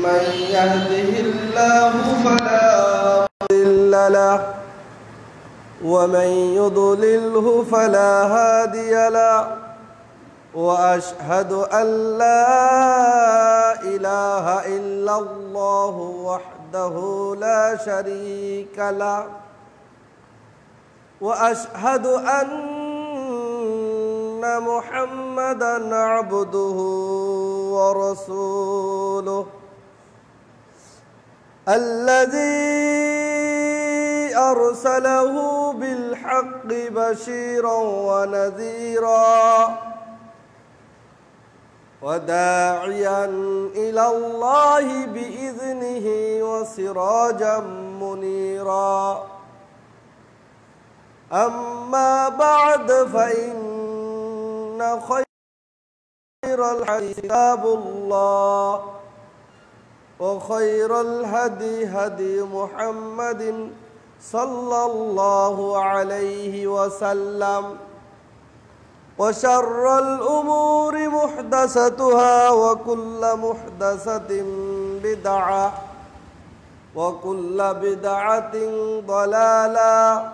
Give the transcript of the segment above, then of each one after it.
من يهده الله فلا مضل له ومن يضلله فلا هادي له وأشهد أن لا إله إلا الله وحده لا شريك له وأشهد أن محمدا عبده ورسوله. الذي أرسله بالحق بشيرا ونذيرا وداعيا إلى الله بإذنه وسراجا منيرا. أما بعد فإن خير الحديث كتاب الله. وخير الهدي هدي محمد صلى الله عليه وسلم وشر الأمور محدثتها وكل محدثة بدعة وكل بدعة ضلالة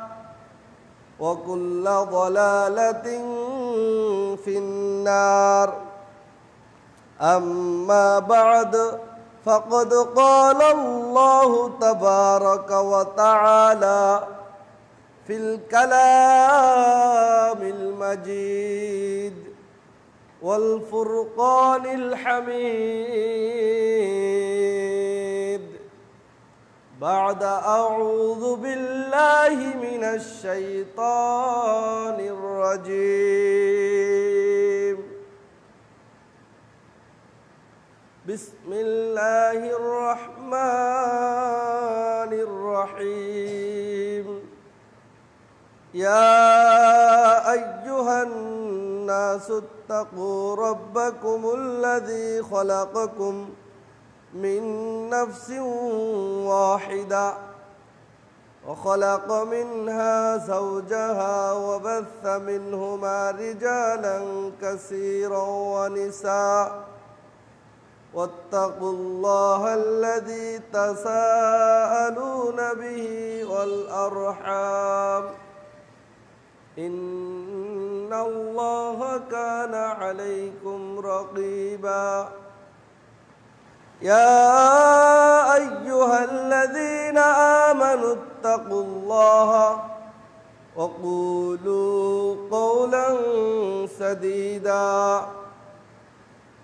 وكل ضلالة في النار. أما بعد فقد قال الله تبارك وتعالى في الكلام المجيد والفرقان الحميد. بعد أعوذ بالله من الشيطان الرجيم. بسم الله الرحمن الرحيم. يا أيها الناس اتقوا ربكم الذي خلقكم من نفس واحدة وخلق منها زوجها وبث منهما رجالا كثيرا ونساء واتقوا الله الذي تساءلون به والأرحام. إن الله كان عليكم رقيبا. يا أيها الذين آمنوا اتقوا الله وقولوا قولا سديدا.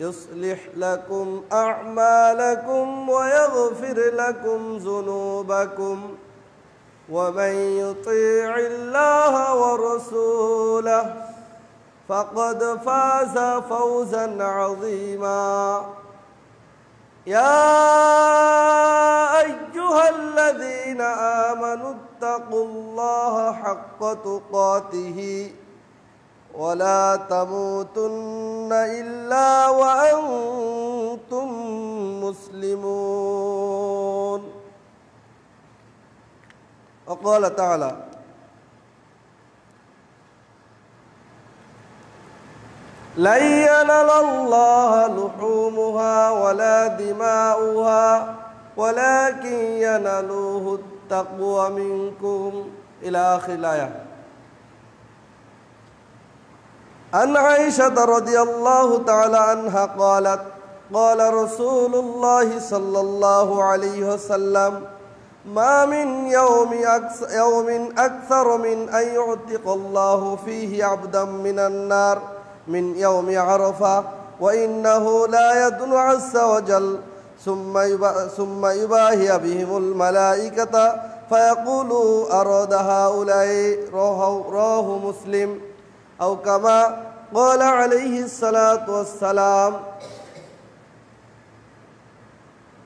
يصلح لكم أعمالكم ويغفر لكم ذنوبكم ومن يطيع الله ورسوله فقد فاز فوزا عظيما. يا أيها الذين آمنوا اتقوا الله حق تقاته ولا تموتن إلا وأنتم مسلمون. وقال تعالى لن ينال الله لحومها ولا دماؤها ولكن ينالوه التقوى منكم. إلى آخر الآية. عن عائشة رضي الله تعالى عنها قالت قال رسول الله صلى الله عليه وسلم ما من يوم أكثر, يوم أكثر من أن يعتق الله فيه عبدا من النار من يوم عرفة وإنه لا يدن عز وجل ثم ثم يباهي بهم الملائكة فيقول أراد هؤلاء راه مسلم؟ أو كما قال عليه الصلاة والسلام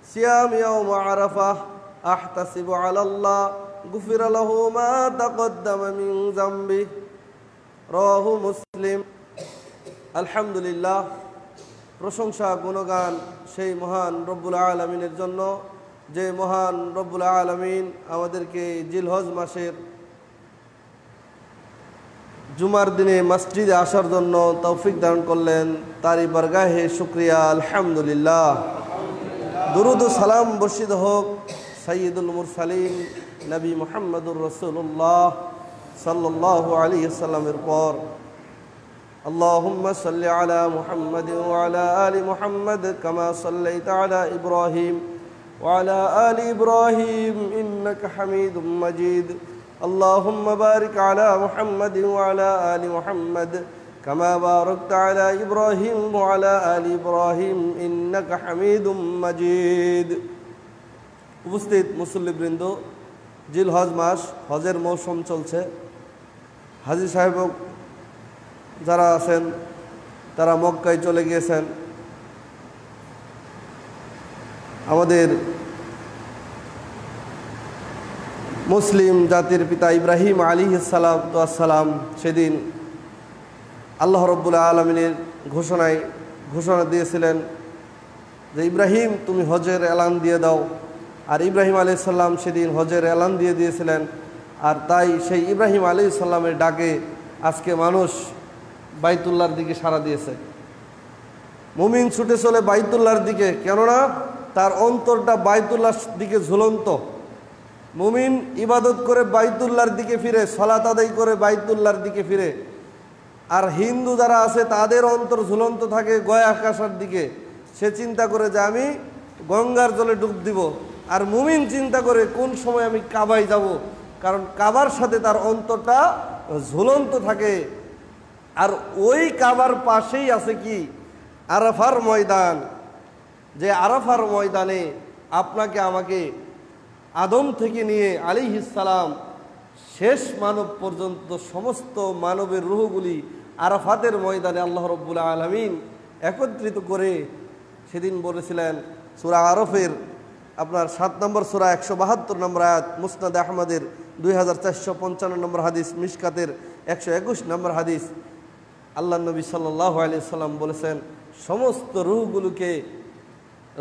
صيام يوم عرفة أحتسب على الله غفر له ما تقدم من ذنبه رواه مسلم আলহামদুলিল্লাহ প্রশংসা গুণগান সেই মহান রব্বুল আলমিনের জন্য যে মহান রব্বুল আলমিন আমাদেরকে জিলহজ মাসের জুমার দিনে মসজিদে আসার জন্য তৌফিক দান করলেন তারই বরগাহে শুক্রিয়া আলহামদুলিল্লাহ দুরুদ ও সালাম বর্ষিত হোক সৈয়দুল মুরসালিন নবী মোহাম্মদুর রসুল্লাহ সাল্লাহ আলী সাল্লামের পর اللهم صل على محمد وعلى آل محمد كما صليت على إبراهيم وعلى آل إبراهيم إنك حميد مجيد اللهم بارك على محمد وعلى آل محمد كما باركت على إبراهيم وعلى آل إبراهيم إنك حميد مجيد উপস্থিত মুসল্লিবৃন্দ জিল হজ মাস হজের মৌসুম চলছে হাজি সাহেব যারা আছেন তারা মক্কায় চলে গিয়েছেন আমাদের মুসলিম জাতির পিতা ইব্রাহিম আলী সালাম সেদিন আল্লাহ রব্বুল আলমিনের ঘোষণায় ঘোষণা দিয়েছিলেন যে, ইব্রাহিম, তুমি হজের এলান দিয়ে দাও। আর ইব্রাহিম আলী সাল্লাম সেদিন হজের এলান দিয়ে দিয়েছিলেন। আর তাই সেই ইব্রাহিম আলী সাল্লামের ডাকে আজকে মানুষ বাইতুল্লার দিকে সাড়া দিয়েছে। মুমিন ছুটে চলে বাইতুল্লার দিকে, কেননা তার অন্তরটা বাইতুল্লার দিকে ঝুলন্ত। মুমিন ইবাদত করে বাইতুল্লার দিকে ফিরে, সলাত আদায় করে বাইতুল্লার দিকে ফিরে। আর হিন্দু যারা আছে, তাদের অন্তর ঝুলন্ত থাকে গয়া আকাশার দিকে। সে চিন্তা করে যে আমি গঙ্গার জলে ডুব দিব। আর মুমিন চিন্তা করে কোন সময় আমি কাবায় যাব। কারণ কাবার সাথে তার অন্তরটা ঝুলন্ত থাকে। আর ওই কাবার পাশেই আছে কি? আরাফার ময়দান। যে আরাফার ময়দানে আপনাকে আমাকে আদম থেকে নিয়ে আলী ইসালাম শেষ মানব পর্যন্ত সমস্ত মানবের রুহগুলি আরাফাতের ময়দানে আল্লাহ রব্বুল্লা আলমিন একত্রিত করে সেদিন বলেছিলেন, সুরা আরফের আপনার সাত নম্বর সুরা একশো বাহাত্তর নম্বর আয়াত, মুসনাদ আহমদের দুই হাজার চারশো পঞ্চান্ন নম্বর হাদিস মিসকাতের একশো একুশ নম্বর হাদিস। আল্লাহ নবী সাল্লাহ আলি সাল্লাম বলেছেন, সমস্ত রুহগুলোকে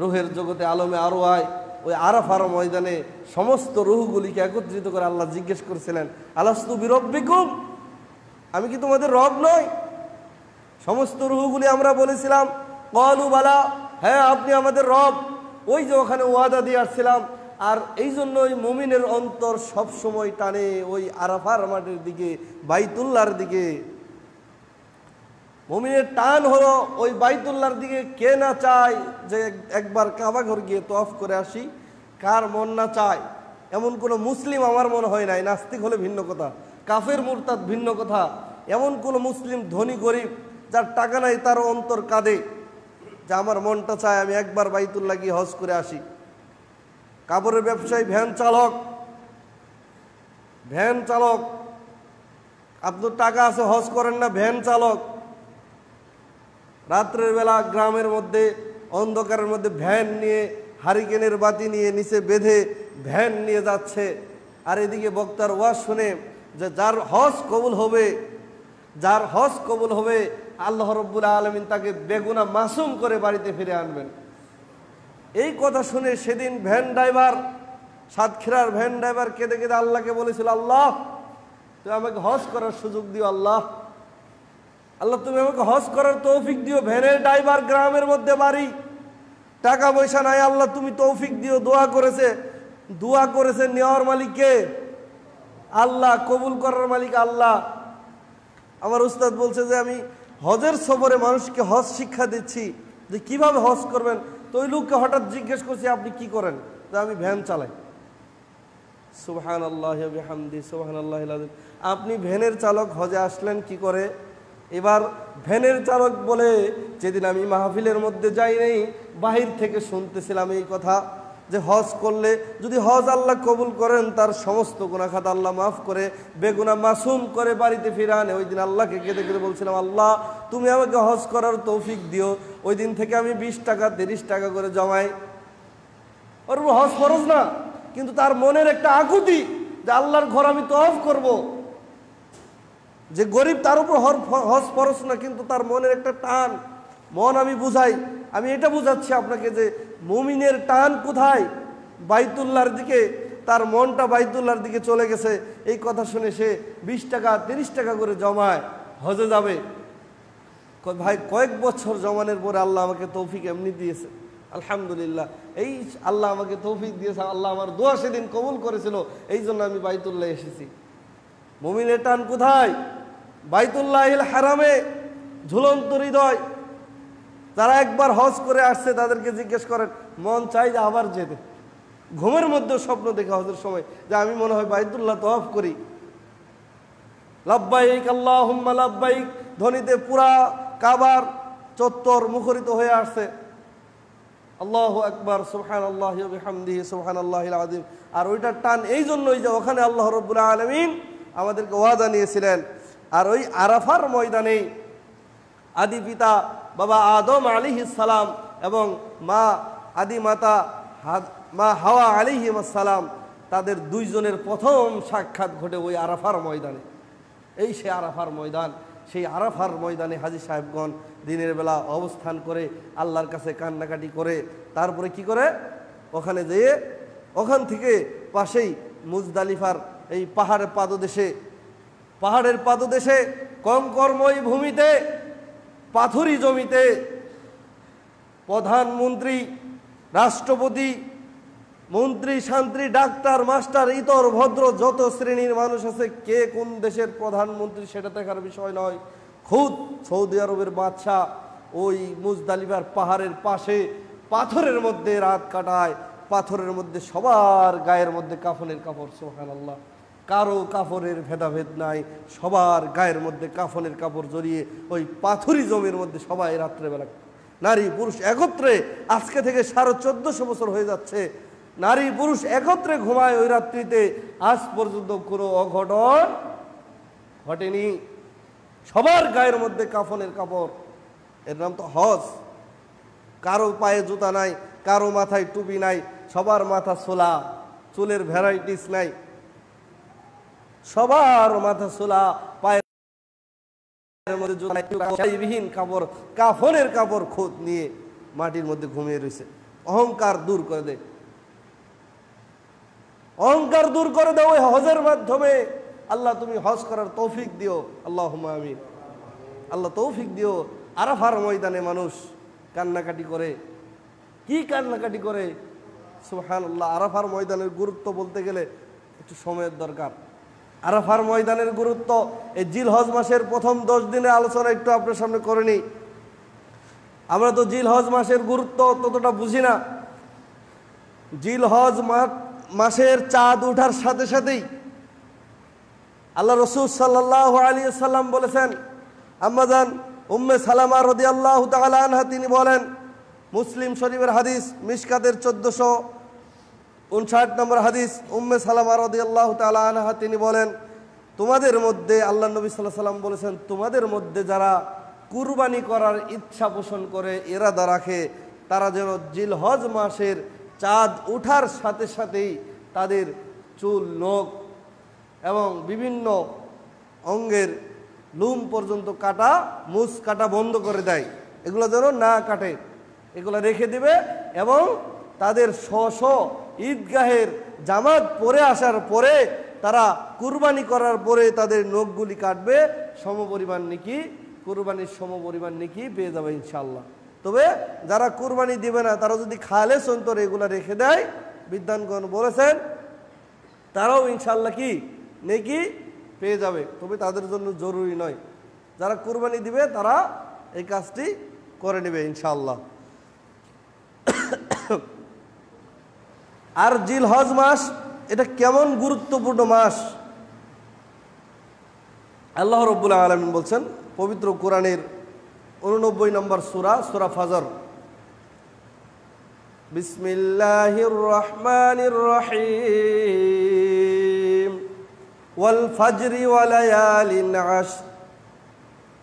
রুহের জগতে আলমে আরও আয় ওই আরাফার ময়দানে সমস্ত রুহগুলিকে একত্রিত করে আল্লাহ জিজ্ঞেস করেছিলেন, আলাস্তু বিরব্বিকুম? আমি কি তোমাদের রব নই? সমস্ত রুহগুলি আমরা বলেছিলাম, কলু বালা হ্যাঁ আপনি আমাদের রব। ওই যে ওখানে ওয়াদা দিয়ে আসছিলাম, আর এই জন্য ওই মমিনের অন্তর সবসময় টানে ওই আরাফার মাঠের দিকে বাইতুল্লার দিকে। মমিনের টান হলো ওই বাইতুল্লার দিকে, কে না চায় যে একবার কাবা ঘর গিয়ে তফ করে আসি? কার মন না চায়? এমন কোনো মুসলিম আমার মনে হয় নাই, নাস্তিক হলে ভিন্ন কথা। কাফের, মুরতাদ ভিন্ন কথা। এমন কোনো মুসলিম ধনী, গরিব যার টাকা নাই, তার অন্তর কাঁদে, যে আমার মনটা চায় আমি একবার বাইতুল্লাহ গিয়ে হজ করে আসি। কাপড়ের ব্যবসায়ী, ভ্যান চালক। ভ্যান চালক। আপনার টাকা আছে, হজ করেন না, ভ্যান চালক। রাত্রের বেলা গ্রামের মধ্যে, অন্ধকারের মধ্যে ভ্যান নিয়ে, হারিকেনের বাতি নিয়ে নিচে বেঁধে ভ্যান নিয়ে যাচ্ছে। আর এদিকে বক্তার ওয়াজ শুনে যে যার হজ কবুল হবে, যার হজ কবুল হবে, আল্লাহ রব্বুল আলমিন তাকে বেগুনা মাসুম করে বাড়িতে ফিরে আনবেন। এই কথা শুনে সেদিন ভ্যান ড্রাইভার, সাতক্ষীরার ভ্যান ড্রাইভার কেঁদে কেঁদে আল্লাহকে বলেছিল, আল্লাহ তুমি আমাকে হজ করার সুযোগ দিও, আল্লাহ। আল্লাহ, তুমি আমাকে হজ করার তৌফিক দিও ভ্যানের ড্রাইভার, গ্রামের মধ্যে বাড়ি। টাকা পয়সা নাই, আল্লাহ, তুমি তৌফিক দিও, দোয়া করেছে। দোয়া করেছে নেওয়ার মালিককে। আল্লাহ, কবুল করার মালিক আল্লাহ। আমার উস্তাদ বলছে যে, আমি হজের সফরে মানুষকে হজ শিক্ষা দিচ্ছি। যে কীভাবে হজ করবেন? তো ওই লোককে হঠাৎ জিজ্ঞেস করছি, আপনি কি করেন? তো আমি ভ্যান চালাই। সুবহান আল্লাহ হামদি সুবহান আল্লাহ আপনি ভ্যানের চালক হজে আসলেন কি করে? এবার ভ্যানের চালক বলে, যেদিন আমি মাহফিলের মধ্যে যাই নাই, বাহির থেকে শুনতেছিলাম এই কথা, যে হজ করলে যদি হজ আল্লাহ কবুল করেন, তার সমস্ত গুণাখাত আল্লাহ মাফ করে, বেগুনা মাসুম করে বাড়িতে ফিরে আনে। ওই দিন আল্লাহকে কেঁদে কেঁদে বলছিলাম, আল্লাহ, তুমি আমাকে হজ করার তৌফিক দিও। ওই দিন থেকে আমি বিশ টাকা, তিরিশ টাকা করে জমাই। ওর হজ ফরজ না, কিন্তু তার মনের একটা আকুতি, যে আল্লাহর ঘর আমি তফ করব। যে গরিব তার উপর হজ ফরজ না, কিন্তু তার মনের একটা টান। মন আমি বুঝাই। আমি এটা বুঝাচ্ছি আপনাকে যে মুমিনের টান কোথায়? বাইতুল্লার দিকে, তার মনটা বাইতুল্লার দিকে চলে গেছে। এই কথা শুনে সে বিশ টাকা, তিরিশ টাকা করে জমায়। হজে যাবে। ভাই, কয়েক বছর জমানের পরে আল্লাহ আমাকে তৌফিক এমনি দিয়েছে। আলহামদুলিল্লাহ। এই আল্লাহ আমাকে তৌফিক দিয়েছে। আল্লাহ আমার দোয়া সেদিন কবুল করেছিল। এই জন্য আমি বাইতুল্লাহ এসেছি। মুমিনের টান কোথায়? বাইতুল্লাহ হারামে ঝুলন্ত হৃদয়। যারা একবার হজ করে আসছে, তাদেরকে জিজ্ঞেস করেন, মন চাই যে আবার যেতে। ঘুমের মধ্যে স্বপ্ন দেখে হজের সময়, যে আমি মনে হয় বাইতুল্লাহ তফ করি। লাভবাহিক আল্লাহ হুম্মা লাভবাহিক ধ্বনিতে পুরা কাবার চত্বর মুখরিত হয়ে আসছে। আল্লাহ একবার সুবহান আল্লাহ হামদিহি সুবহান আল্লাহ আদিম আর ওইটার টান এই জন্যই যে ওখানে আল্লাহ রব্বুল্লাহ আলমিন আমাদেরকে ওয়াদা নিয়েছিলেন আর ওই আরাফার ময়দানে আদি পিতা বাবা আদম আলী সালাম এবং মা আদি মাতা মা হাওয়া আলী সালাম তাদের দুইজনের প্রথম সাক্ষাৎ ঘটে ওই আরাফার ময়দানে। এই সে আরাফার ময়দান, সেই আরাফার ময়দানে হাজি সাহেবগণ দিনের বেলা অবস্থান করে আল্লাহর কাছে কান্নাকাটি করে, তারপরে কি করে? ওখানে যেয়ে, ওখান থেকে পাশেই মুজদালিফার এই পাহাড়ের পাদদেশে পাহাড়ের পাদদেশে, কঙ্করময় ভূমিতে, পাথুরি জমিতে প্রধানমন্ত্রী, রাষ্ট্রপতি, মন্ত্রী শান্ত্রী ডাক্তার, মাস্টার, ইতর, ভদ্র, যত শ্রেণির মানুষ আছে, কে কোন দেশের প্রধানমন্ত্রী সেটা দেখার বিষয় নয়। খুদ, সৌদি আরবের বাদশাহ ওই মুজদালিবার পাহাড়ের পাশে পাথরের মধ্যে রাত কাটায়, পাথরের মধ্যে সবার গায়ের মধ্যে কাফনের কাপড় সোহান আল্লাহ কারও কাপড়ের ভেদাভেদ নাই, সবার গায়ের মধ্যে কাফনের কাপড় জড়িয়ে ওই পাথরি জমির মধ্যে সবাই রাত্রেবেলা, নারী পুরুষ একত্রে, আজকে থেকে সাড়ে চোদ্দশো বছর হয়ে যাচ্ছে, নারী পুরুষ একত্রে ঘুমায় ওই রাত্রিতে, আজ পর্যন্ত কোনো অঘটন ঘটেনি। সবার গায়ের মধ্যে কাফনের কাপড়, এর নাম তো হজ। কারও পায়ে জুতা নাই, কারও মাথায় টুপি নাই, সবার মাথা সোলা চুলের ভ্যারাইটিস নাই। সবার মাথা সোলা, পায়ের মধ্যে বিহীন কাপড় কাফনের কাপড় খোঁজ নিয়ে মাটির মধ্যে ঘুমিয়ে রয়েছে অহংকার দূর করে দেয় অহংকার দূর করে দাও ওই হজের মাধ্যমে। আল্লাহ তুমি হজ করার তৌফিক দিও। আল্লাহ আমিন। আল্লাহ তৌফিক দিও। আরাফার ময়দানে মানুষ কান্নাকাটি করে। কি কান্নাকাটি করে? সুহান আল্লাহ আরাফার ময়দানের গুরুত্ব বলতে গেলে একটু সময়ের দরকার। আরাফার ময়দানের গুরুত্ব। এই জিল হজ মাসের প্রথম দশ দিনের আলোচনা একটু আপনার সামনে করে নিই। আমরা তো জিল হজ মাসের গুরুত্ব ততটা বুঝি না। জিল হজ মাসের চাঁদ ওঠার সাথে সাথেই আল্লাহ রসুল সাল্লাহ আলী সাল্লাম বলেছেন আম্মাজান উম্মে সালামা রদি আল্লাহ আনহা, তিনি বলেন, মুসলিম শরীফের হাদিস মিসকাতের চোদ্দশো উনষাট নম্বর হাদিস, উম্মে সালামা রদি আল্লাহ আনহা, তিনি বলেন, তোমাদের মধ্যে আল্লাহ নবী সাল্লাহ সাল্লাম বলেছেন, তোমাদের মধ্যে যারা কুরবানি করার ইচ্ছা পোষণ করে এরাদা রাখে, তারা যেন জিল হজ মাসের চাঁদ ওঠার সাথে সাথেই তাদের চুল, নখ এবং বিভিন্ন অঙ্গের লুম পর্যন্ত কাটা মুস কাটা বন্ধ করে দেয়। এগুলো যেন না কাটে, এগুলো রেখে দিবে এবং তাদের স্ব ঈদগাহের জামাত পরে আসার পরে তারা কুরবানি করার পরে তাদের নখগুলি কাটবে, সমপরিমাণ নিকি, কুরবানির সমপরিমাণ নিকি পেয়ে যাবে ইনশাল্লাহ তবে যারা কুরবানি দিবে না, তারা যদি খালে সন্তর এগুলা রেখে দেয় বিদ্যানগণ বলেছেন, তারাও ইনশাল্লাহ কি? নেকি পেয়ে যাবে। তবে তাদের জন্য জরুরি নয়। যারা কুরবানি দিবে, তারা এই কাজটি করে নেবে ইনশাল্লাহ আর জিল হজ মাস, এটা কেমন গুরুত্বপূর্ণ মাস? আল্লাহ রব্বুল আলমিন বলছেন, পবিত্র কোরআনের উননব্বই নম্বর সুরা সুরা ফাজর। বিসমিল্লাহির রহমানির রহিম। ওয়াল ফাজরি ওয়ালায়ালিন আশ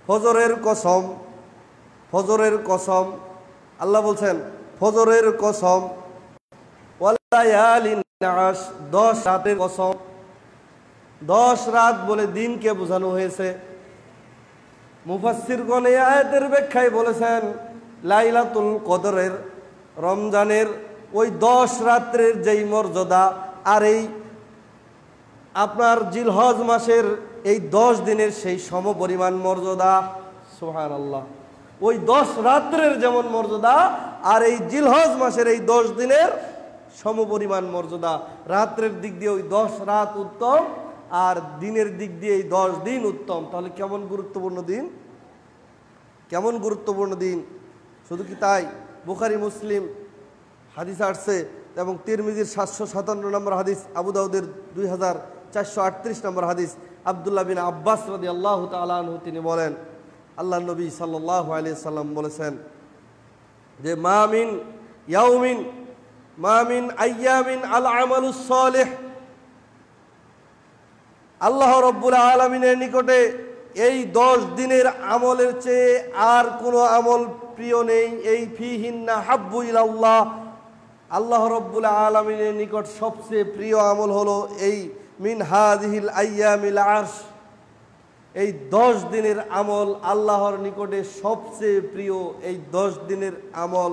ফজরের কসম ফজরের কসম। আল্লাহ বলছেন, ফজরের কসম দশ রাতের কসম। দশ রাত বলে দিনকে বোঝানো হয়েছে। মুফাসিরগণ এই আয়াতের ব্যাখ্যায় বলেছেন, লাইলাতুল কদরের, রমজানের ওই দশ রাত্রের যেই মর্যাদা আর এই আপনার জিলহজ মাসের এই দশ দিনের সেই সমপরিমাণ মর্যাদা সোহান আল্লাহ ওই দশ রাত্রের যেমন মর্যাদা আর এই জিলহজ মাসের এই দশ দিনের সমপরিমাণ মর্যাদা। রাত্রের দিক দিয়ে ওই দশ রাত উত্তম আর দিনের দিক দিয়ে এই দশ দিন উত্তম। তাহলে কেমন গুরুত্বপূর্ণ দিন? কেমন গুরুত্বপূর্ণ দিন? শুধু কি তাই? বুখারি, মুসলিম হাদিস আসছে এবং তিরমিজির সাতশো সাতান্ন নম্বর হাদিস আবুদাউদের দুই হাজার চারশো আটত্রিশ নম্বর হাদিস। আবদুল্লাহ বিন আব্বাস রদি আল্লাহ তালু তিনি বলেন আল্লাহ নবী সাল্লাহ আলি সাল্লাম বলেছেন যে মামিন ইয়াউমিন মামিন আয়ামিন আল আমালুস সালেহ। আল্লাহ রব্বুল আলমিনের নিকটে এই দশ দিনের আমলের চেয়ে আর কোনো আমল প্রিয় নেই। এই ফিহিন্না হাব্বু ইলাল্লাহ। আল্লাহ রব্বুল আলমিনের নিকট সবচেয়ে প্রিয় আমল হলো এই মিন হাদিহিল আয়ামিল আরশ। এই দশ দিনের আমল আল্লাহর নিকটে সবচেয়ে প্রিয় এই দশ দিনের আমল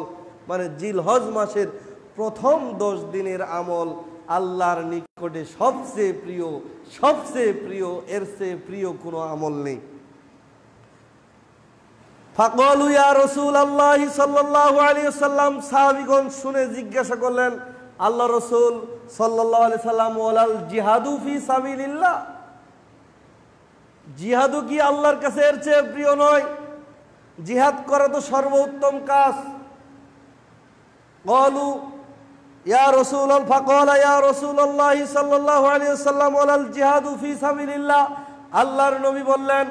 মানে জিল হজ মাসের প্রথম দশ দিনের আমল আল্লাহর নিকটে সবচেয়ে প্রিয় সবচেয়ে প্রিয়, এর চেয়ে প্রিয় কোনো আমল নেই। ফাকলু ইয়া রসুল আল্লাহ সাল্লাহ আলী সাল্লাম সাহাবিগণ শুনে জিজ্ঞাসা করলেন, আল্লাহ রসুল সাল্লাহ আলি সাল্লাম ওলাল জিহাদু ফি সাবিল্লাহ জিহাদু কি আল্লাহর কাছে এর চেয়ে প্রিয় নয়? জিহাদ করা তো সর্বোত্তম কাজ। ইয়া রসুল ফাকল ইয়া রসুল আল্লাহ সাল্লাহ আলী জিহাদু ফি সাবিল্লাহ আল্লাহর নবী বললেন,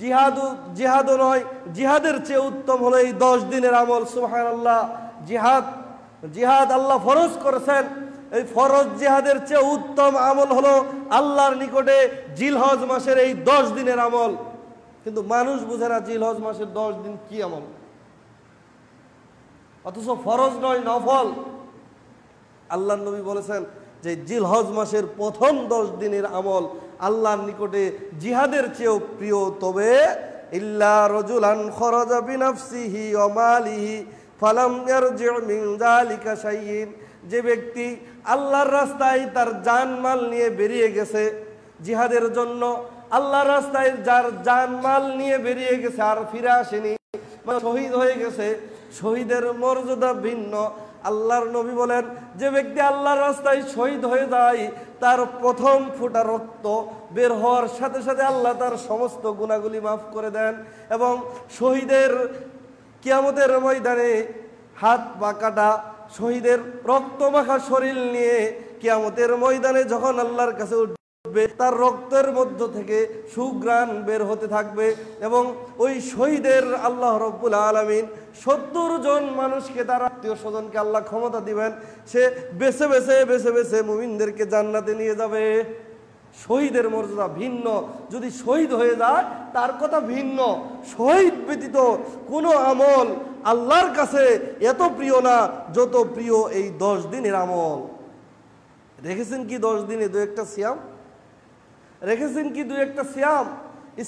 জিহাদু, জিহাদও নয়, জিহাদের চেয়ে উত্তম হলো এই দশ দিনের আমল সুহান আল্লাহ জিহাদ জিহাদ আল্লাহ ফরজ করেছেন। এই ফরজ জিহাদের চেয়ে উত্তম আমল হলো আল্লাহর নিকটে জিলহজ মাসের এই দশ দিনের আমল। কিন্তু মানুষ বুঝে না জিলহজ মাসের দশ দিন কি আমল। অথচ ফরজ নয়, নফল। আল্লাহ নবী বলেছেন যে জিলহজ মাসের প্রথম দশ দিনের আমল আল্লাহর নিকটে জিহাদের চেয়েও প্রিয়, তবে ইল্লা রজুলান খরজা বিনাফসিহি অমালিহি ফালাম যালিকা শাইইন। যে ব্যক্তি আল্লাহর রাস্তায় তার জানমাল নিয়ে বেরিয়ে গেছে জিহাদের জন্য, আল্লাহর রাস্তায় যার জানমাল নিয়ে বেরিয়ে গেছে আর ফিরে আসেনি শহীদ হয়ে গেছে, শহীদের মর্যাদা ভিন্ন আল্লাহর নবী বলেন, যে ব্যক্তি আল্লাহর রাস্তায় শহীদ হয়ে যায়, তার প্রথম ফোটা রক্ত বের হওয়ার সাথে সাথে আল্লাহ তার সমস্ত গুণাগুলি মাফ করে দেন এবং শহীদের কিয়ামতের ময়দানে হাত বা কাটা, শহীদের রক্ত মাখা শরীর নিয়ে কিয়ামতের ময়দানে যখন আল্লাহর কাছে তার রক্তের মধ্য থেকে সুগ্রাণ বের হতে থাকবে এবং ওই শহীদের আল্লাহ রব্বুল আলমিন সত্তর জন মানুষকে, তার আত্মীয় স্বজনকে আল্লাহ ক্ষমতা দিবেন। সে বেছে বেছে বেছে বেছে মুমিনদেরকে জান্নাতে নিয়ে যাবে। শহীদের মর্যাদা ভিন্ন। যদি শহীদ হয়ে যায়, তার কথা ভিন্ন। শহীদ ব্যতীত কোনো আমল আল্লাহর কাছে এত প্রিয় না, যত প্রিয় এই দশ দিনের আমল। রেখেছেন কি দশ দিনে দু একটা সিয়াম? রেখেছেন কি দু একটা সিয়াম?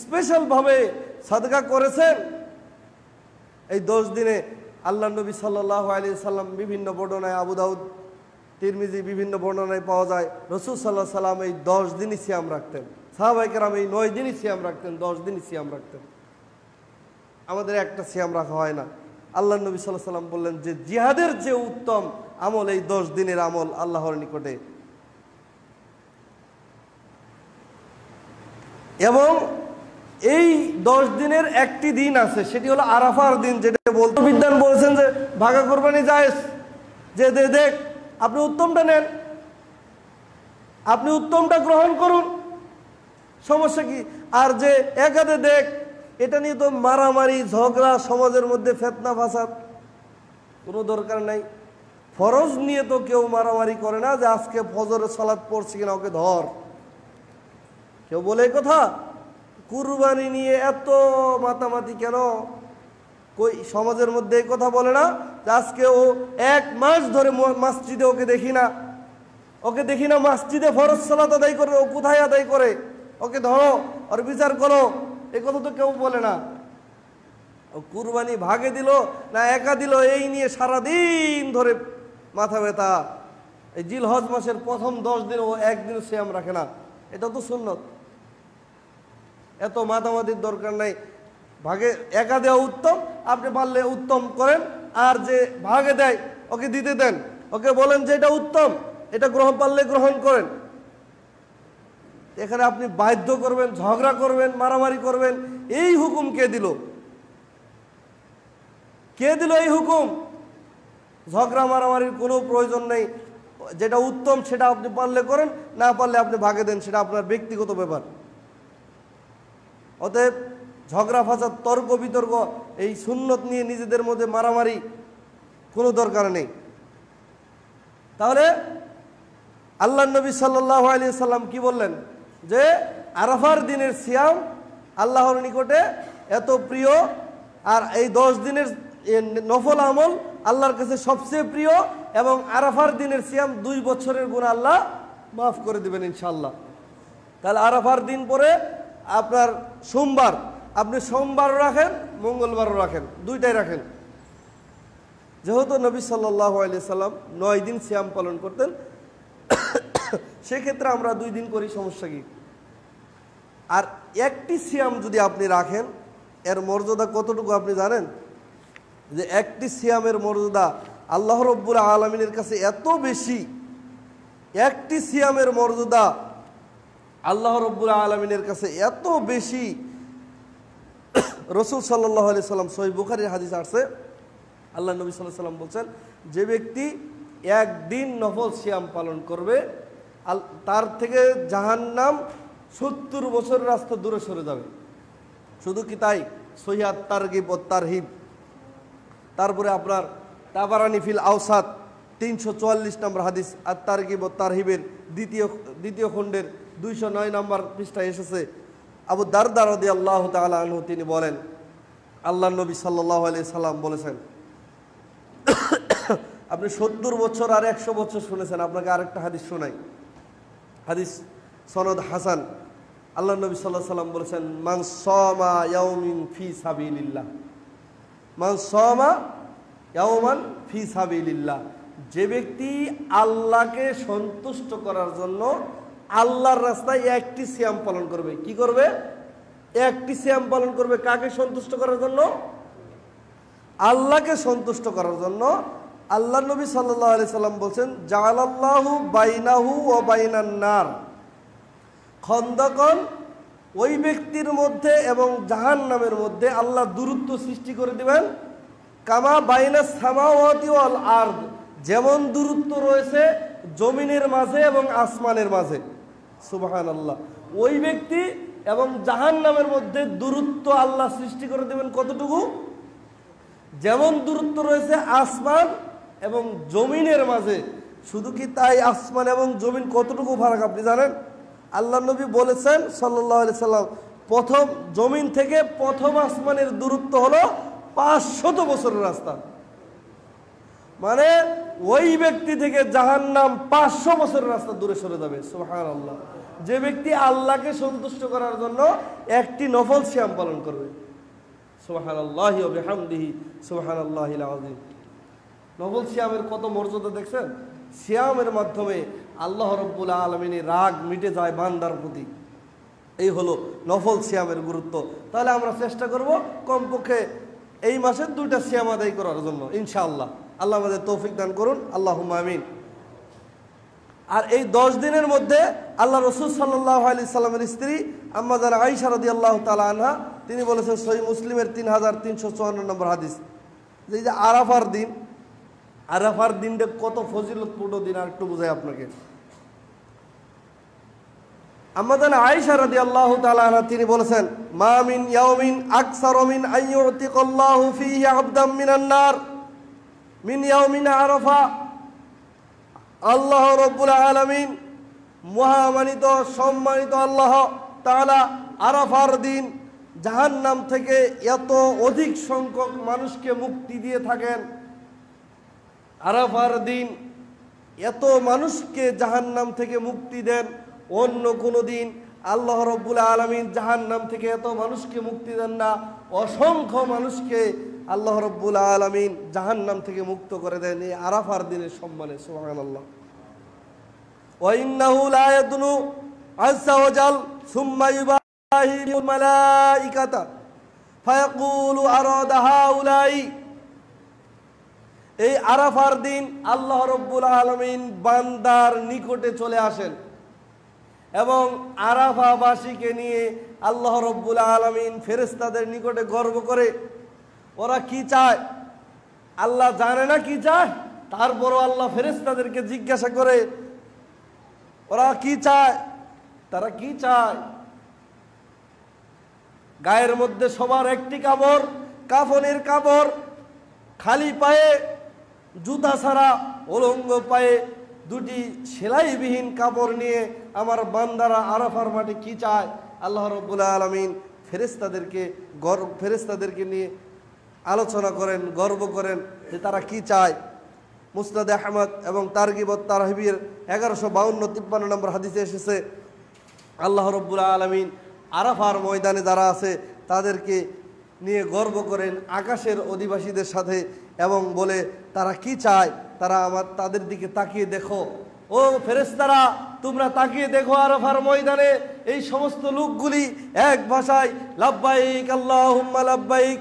স্পেশালভাবে সাদগা করেছেন। এই দশ দিনে আল্লাহ নবী সাল্লাহ আলী সাল্লাম বিভিন্ন বর্ণনায় আবু দাউদ, তিরমিজি বিভিন্ন বর্ণনায় পাওয়া যায়, রসুল সাল্লাহ সাল্লাম এই দশ দিনই সিয়াম রাখতেন। সাহাবাইকার এই নয় দিনই সিয়াম রাখতেন, দশ দিনই সিয়াম রাখতেন। আমাদের একটা সিয়াম রাখা হয় না। আল্লাহ নবী সাল্লাহ সাল্লাম বললেন যে জিহাদের যে উত্তম আমল এই দশ দিনের আমল আল্লাহর নিকটে। এবং এই দশ দিনের একটি দিন আছে, সেটি হলো আরাফার দিন যেটা বলতে বিদ্যান বলছেন যে, ভাগা কোরবানি যায় যে দেখ, আপনি উত্তমটা নেন। আপনি উত্তমটা গ্রহণ করুন। সমস্যা কি? আর যে একাদে দেখ, এটা নিয়ে তো মারামারি, ঝগড়া, সমাজের মধ্যে ফেতনা, ফাসাদ। কোনো দরকার নাই। ফরজ নিয়ে তো কেউ মারামারি করে না যে, আজকে ফজরের সালাদ পড়ছি কিনা, ওকে ধর। কেউ বলে কথা? কুরবানি নিয়ে এত মাতামাতি কেন? কই সমাজের মধ্যে এই কথা বলে না? আজকে ও এক মাস ধরে মসজিদে ওকে দেখি না। ওকে দেখি না মসজিদে ফরজ সালাত আদায় করে, ও কোথায় আদায় করে? ওকে ধরো আর বিচার করো। এ কথা তো কেউ বলে না। ও কুরবানি ভাগে দিল না একা দিল, এই নিয়ে সারাদিন ধরে মাথা ব্যথা। এই জিল হজ মাসের প্রথম দশ দিন ও একদিন শ্যাম রাখে না। এটা তো সুন্নত। এত মাতামাতির দরকার নাই। ভাগে একা দেওয়া উত্তম, আপনি পারলে উত্তম করেন, আর যে ভাগে দেয়, ওকে দিতে দেন। ওকে বলেন যে এটা উত্তম, এটা গ্রহণ পারলে গ্রহণ করেন। এখানে আপনি বাধ্য করবেন, ঝগড়া করবেন, মারামারি করবেন, এই হুকুম কে দিল? কে দিল এই হুকুম? ঝগড়া, মারামারির কোনো প্রয়োজন নেই। যেটা উত্তম, সেটা আপনি পারলে করেন, না পারলে আপনি ভাগে দেন, সেটা আপনার ব্যক্তিগত ব্যাপার। অতএব ঝগড়া ফাঁসাদ, তর্ক বিতর্ক, এই সুন্নত নিয়ে নিজেদের মধ্যে মারামারি কোনো দরকার নেই। তাহলে আল্লাহ নবী সাল্লাহ আলী সাল্লাম কি বললেন? যে আরাফার দিনের সিয়াম আল্লাহর নিকটে এত প্রিয়, আর এই দশ দিনের নফল আমল আল্লাহর কাছে সবচেয়ে প্রিয়, এবং আরাফার দিনের সিয়াম দুই বছরের গুণ আল্লাহ মাফ করে দেবেন ইনশাল্লাহ তাহলে আরাফার দিন পরে আপনার সোমবার, আপনি সোমবারও রাখেন, মঙ্গলবারও রাখেন, দুইটাই রাখেন। যেহেতু নবী সাল্লাহ সাল্লাম নয় দিন সিয়াম পালন করতেন, সেক্ষেত্রে আমরা দুই দিন করি, সমস্যা কি? আর একটি সিয়াম যদি আপনি রাখেন, এর মর্যাদা কতটুকু আপনি জানেন? যে একটি সিয়ামের মর্যাদা আল্লাহ রব্বুল আলমিনের কাছে এত বেশি, একটি সিয়ামের মর্যাদা আল্লাহ রব্বুল আলমিনের কাছে এত বেশি রসুল সাল্লাহ আলি সাল্লাম সহি বুখারির হাদিস আসছে। আল্লাহ নবী সাল্লাহ সাল্লাম বলছেন, যে ব্যক্তি একদিন নফল সিয়াম পালন করবে তার থেকে জাহান্নাম সত্তর বছরের রাস্তা দূরে সরে যাবে। শুধু কি তাই? সহিয়াত তারগিব ও তারহিব। তারপরে আপনার তাবারানি ফিল আওসাদ তিনশো চুয়াল্লিশ নম্বর হাদিস আর তারগিব ও তারহিবের দ্বিতীয় দ্বিতীয় খণ্ডের দুইশো নয় নম্বর পৃষ্ঠায় এসেছে, আবু দারদারদি আল্লাহ তালা তিনি বলেন আল্লাহ নবী সাল্লাহ আলি সাল্লাম বলেছেন, আপনি সত্তর বছর আর একশো বছর শুনেছেন, আপনাকে আরেকটা হাদিস শোনাই। হাদিস সনদ হাসান আল্লাহ নবী সাল্লাহ সাল্লাম বলেছেন, মান সমা ইয়াউমিন ফি সাবিলিল্লাহ। মান সমা ইয়াউমান ফি সাবিলিল্লাহ। যে ব্যক্তি আল্লাহকে সন্তুষ্ট করার জন্য আল্লাহর রাস্তায় একটি সিয়াম পালন করবে। কি করবে? একটি সিয়াম পালন করবে কাকে সন্তুষ্ট করার জন্য? আল্লাহকে সন্তুষ্ট করার জন্য। আল্লাহ নবী সাল্লাহ আলি সাল্লাম বলছেন জালাল্লাহু বাইনাহু ও বাইনান্নার খন্দকন ওই ব্যক্তির মধ্যে এবং জাহান নামের মধ্যে আল্লাহ দূরত্ব সৃষ্টি করে দিবেন। কামা বাইনা সামাওয়াতি আর্দ, যেমন দূরত্ব রয়েছে জমিনের মাঝে এবং আসমানের মাঝে। সুবাহান আল্লাহ ওই ব্যক্তি এবং জাহান নামের মধ্যে দূরত্ব আল্লাহ সৃষ্টি করে দেবেন কতটুকু? যেমন দূরত্ব রয়েছে আসমান এবং জমিনের মাঝে। শুধু কি তাই আসমান এবং জমিন কতটুকু ফারাক আপনি জানেন? আল্লাহ নবী বলেছেন সাল্লাহ সাল্লাম, প্রথম জমিন থেকে প্রথম আসমানের দূরত্ব হলো পাঁচশত বছরের রাস্তা। মানে ওই ব্যক্তি থেকে জাহান নাম পাঁচশো বছরের রাস্তা দূরে সরে যাবে সোহান আল্লাহ যে ব্যক্তি আল্লাহকে সন্তুষ্ট করার জন্য একটি নফল শ্যাম পালন করবে। সোহান আল্লাহ সোহান আল্লাহ আজিম শ্যামের কত মর্যাদা দেখছেন? শ্যামের মাধ্যমে আল্লাহ রব্বুল আলমিনের রাগ মিটে যায় বান্দার প্রতি। এই হলো নফল শ্যামের গুরুত্ব। তাহলে আমরা চেষ্টা করব কমপক্ষে এই মাসে দুইটা শ্যাম আদায় করার জন্য, ইনশাআল্লাহ। আল্লাহ আমাদের তৌফিক দান করুন আল্লাহ আমিন। আর এই দশ দিনের মধ্যে আল্লাহ রসুল সাল্লাহ আলি সাল্লামের স্ত্রী আম্মাজান আইসা রদি আল্লাহ তালা আনহা, তিনি বলেছেন সহি মুসলিমের তিন হাজার তিনশো চুয়ান্ন নম্বর হাদিস। এই যে আরাফার দিন, আরাফার দিনটা কত ফজিলতপূর্ণ দিন, আর একটু বোঝাই আপনাকে। আমাদের আয়েশা রাদি আল্লাহ তাআলা তিনি বলেছেন মামিন ইয়াউমিন আকসার মিন আইয়ুতিকাল্লাহু ফীহি আবদাম মিনান নার। মিন আরাফা, আল্লাহ রব্বুল আলামিন মহামানিত, সম্মানিত আল্লাহ তাআলা আরাফার দিন জাহান্নাম থেকে এত অধিক সংখ্যক মানুষকে মুক্তি দিয়ে থাকেন। আরাফার দিন এত মানুষকে জাহান্নাম থেকে মুক্তি দেন, অন্য কোনো দিন আল্লাহ রব্বুল আলমিন জাহান নাম থেকে এত মানুষকে মুক্তি দেন না। অসংখ্য মানুষকে আল্লাহ রব্বুল আলমিন জাহান্নাম থেকে মুক্ত করে দেন এই আরাফার দিনের সম্মানে সোহান আল্লাহ এই আরাফার দিন আল্লাহ রব্বুল আলমিন বান্দার নিকটে চলে আসেন এবং আরাফাবাসীকে নিয়ে আল্লাহ রব্বুল আলমিন ফেরেস্তাদের নিকটে গর্ব করে ওরা কি চায়? আল্লাহ জানে না কি চায়? তারপরও আল্লাহ ফেরেস্তাদেরকে জিজ্ঞাসা করে, ওরা কি চায়? তারা কি চায়? গায়ের মধ্যে সবার একটি কাপড়, কাফনের কাপড়, খালি পায়ে, জুতা ছাড়া অলঙ্গ পায়ে দুটি সেলাইবিহীন কাপড় নিয়ে আমার বান্দারা আরাফার মাঠে কি চায়? আল্লাহ রব্বুল আলমিন ফেরেস্তাদেরকে গর্ব ফেরেস্তাদেরকে নিয়ে আলোচনা করেন, গর্ব করেন যে তারা কি চায়। মুস্তাদ আহমদ এবং তারগিবত তারহিবির এগারোশো বাউন্ন তিপ্পান্ন নম্বর হাদিসে এসেছে, আল্লাহ রব্বুল আলমিন আরাফার ময়দানে যারা আছে তাদেরকে নিয়ে গর্ব করেন আকাশের অধিবাসীদের সাথে এবং বলে, তারা কি চায়? তারা আমার, তাদের দিকে তাকিয়ে দেখো। ও ফেরেস্তারা তোমরা তাকিয়ে দেখো আরাফার ময়দানে এই সমস্ত লোকগুলি এক ভাষায় লাভবাইক আল্লাহ লাভবাইক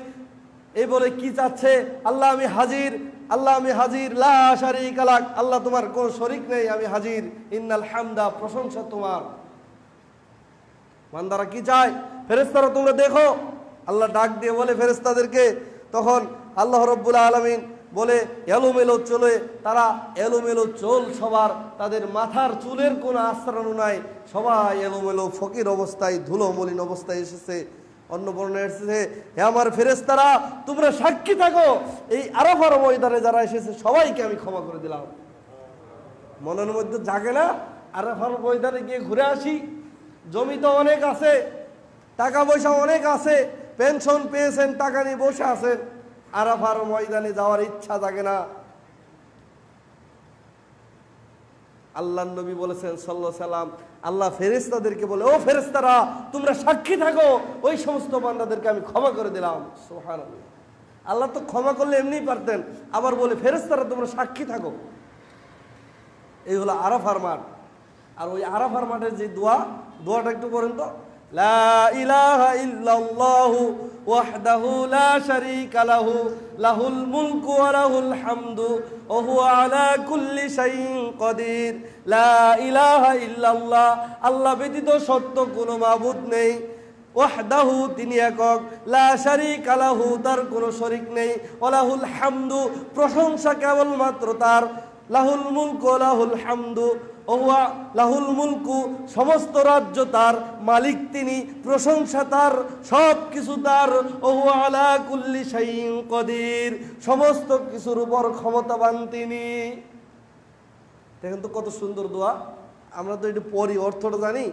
এই বলে কি চাচ্ছে? আল্লাহ আমি হাজির, আল্লাহ আমি হাজির, লা শারিক আল্লাহ তোমার কোন শরিক নেই, আমি হাজির। ইন্নাল হামদা, প্রশংসা তোমার। মান্দারা কি চায়? ফেরেস্তারা তোমরা দেখো। আল্লাহ ডাক দিয়ে বলে ফেরেস্তাদেরকে তখন আল্লাহ রব্বুল আলমিন বলে, এলোমেলো চলে, তারা এলোমেলো চোল সবার, তাদের মাথার চুলের কোনো আশ্রণ নাই। সবাই এলোমেলো ফকির অবস্থায়, ধুলো মলিন অবস্থায় এসেছে। অন্য বর্ণে এসেছে, হে আমার ফেরেস্তারা তোমরা সাক্ষী থাকো। এই আরফার ময়দানে যারা এসেছে, সবাইকে আমি ক্ষমা করে দিলাম। মনের মধ্যে জাগে না, আরফার ময়দানে গিয়ে ঘুরে আসি। জমি তো অনেক আছে, টাকা পয়সা অনেক আছে, পেনশন পেয়েছেন, টাকা নিয়ে বসে আছেন। আরাফার ময়দানে যাওয়ার ইচ্ছা জাগে না। আল্লাহ নবী বলেছেন সাল্লাহ সাল্লাম আল্লাহ ফেরেস্তাদেরকে বলে, ও ফেরেস্তারা তোমরা সাক্ষী থাকো। ওই সমস্ত বান্দাদেরকে আমি ক্ষমা করে দিলাম। সোহান আল্লাহ তো ক্ষমা করলে এমনিই পারতেন। আবার বলে ফেরেস্তারা তোমরা সাক্ষী থাকো। এই হলো আরাফার মাঠ। আর ওই আরাফার মাঠের যে দোয়া, দোয়াটা একটু করেন তো। লা ইলাহা ইল্লাল্লাহু লা শারীকা লাহু, লাহুল মুলকু ওয়া লাহুল হামদু ওয়া হুয়া আলা কুল্লি শাইইন কাদির। লা ইলাহা ইল্লাল্লাহ, আল্লাহ ব্যতীত সত্য কোনো মাবুদ নেই। ওয়াহদাহু তিনি একক, লা শারীকা লাহু তার কোনো শরীক নেই। ওয়া লাহুল হামদু, প্রশংসা কেবলমাত্র তার। লাহুল মুলক লাহুল হামদু ওহুয়া লাহুল মুলকু, সমস্ত রাজ্য তার মালিক তিনি, প্রশংসা তার সব কিছু তার। ওহুয়া আলা কুল্লি শাইইন কদির, সমস্ত কিছুর উপর ক্ষমতাবান তিনি। দেখেন তো কত সুন্দর দোয়া। আমরা তো একটু পড়ি, অর্থটা জানি।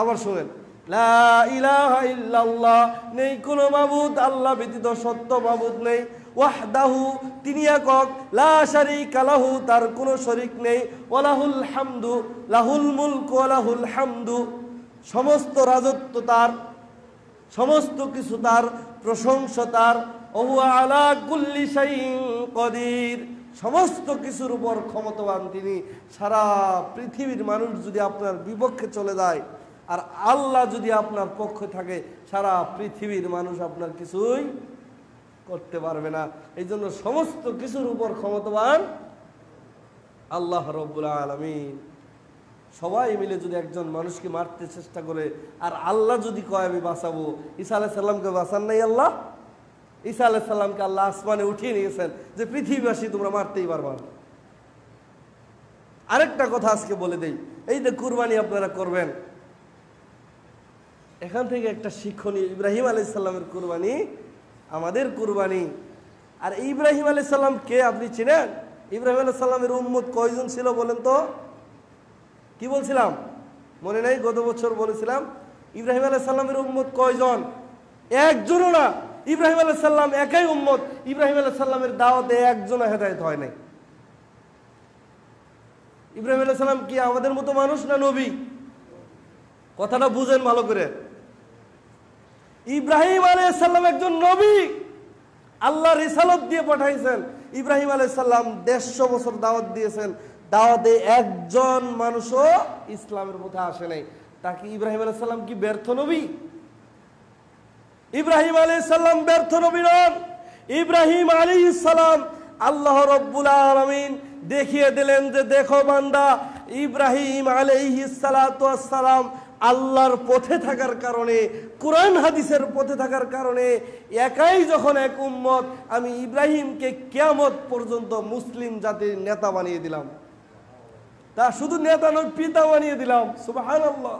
আবার শোনেন, লা ইলাহা ইল্লাল্লাহ, নেই কোনো মাবুদ, আল্লাহ ব্যতীত সত্য মাবুদ নেই। ওয়াহদাহু, তিনি একক, লা শারীকা লাহু, তার কোনো শরীক নেই। ওয়ালাহুল হামদু, লাহুল মুলক, ওয়ালাহুল হামদু। সমস্ত রাজত্ব তার, সমস্ত কিছু তার, প্রশংসা তার। আলা কুল্লি শাইইন কদির। সমস্ত কিছুর উপর ক্ষমতাবান তিনি। সারা পৃথিবীর মানুষ যদি আপনার বিপক্ষে চলে যায়, আর আল্লাহ যদি আপনার পক্ষে থাকে, সারা পৃথিবীর মানুষ আপনার কিছুই করতে পারবে না। এই জন্য সমস্ত কিছুর উপর ক্ষমতাবান আল্লাহ রব্বুল আলমিন। সবাই মিলে যদি একজন মানুষকে মারতে চেষ্টা করে, আর আল্লাহ যদি কয়, আমি বাঁচাবো। ঈসা আলাহ সাল্লামকে বাঁচান নাই আল্লাহ? ঈসা আলাহ সাল্লামকে আল্লাহ আসমানে উঠিয়ে নিয়েছেন যে, পৃথিবীবাসী, তোমরা মারতেই পারবা না। আরেকটা কথা আজকে বলে দেই। এই যে কুরবানি আপনারা করবেন, এখান থেকে একটা শিক্ষণীয় ইব্রাহিম আলাইসাল্লামের কুরবানি আমাদের কুরবানি। আর ইব্রাহিম আলাইসাল্লাম কে আপনি চিনেন? ইব্রাহিম আলাইসাল্লামের উম্মত কয়জন ছিল বলেন তো? কি বলছিলাম? মনে নেই, গত বছর বলেছিলাম। ইব্রাহিম আলি সাল্লামের উম্মত কয়জন? একজনও না। ইব্রাহিম আলি সাল্লাম একাই উম্মত। ইব্রাহিম আলাইসাল্লামের দাওয়াতে একজনও হেদায়ত হয় নাই। ইব্রাহিম আলাইসাল্লাম কি আমাদের মতো মানুষ না নবী? কথাটা বুঝেন ভালো করে। ইব্রাহিম আলাইসাল্লাম একজন নবী। আল্লাহ রিসালত দিয়ে পাঠাইছেন। ইব্রাহিম আলাইসাল্লাম দেড়শো বছর দাওয়াত দিয়েছেন। দাওয়াতে একজন মানুষও ইসলামের মধ্যে আসে নাই। তাকে ইব্রাহিম আলাইসাল্লাম কি ব্যর্থ নবী? ইব্রাহিম আলী সাল্লাম ব্যর্থ নবী নন। ইব্রাহিম আলী সালাম আল্লাহ রব্বুল আলমিন দেখিয়ে দিলেন যে, দেখো বান্দা, ইব্রাহিম আলাইহি সালাম আল্লাহর পথে থাকার কারণে, কোরআন হাদিসের পথে থাকার কারণে, একাই যখন এক উম্মত, আমি ইব্রাহিমকে কেয়ামত পর্যন্ত মুসলিম জাতির নেতা বানিয়ে দিলাম। তা শুধু নেতা নয়, পিতা বানিয়ে দিলাম। সুবাহ আল্লাহ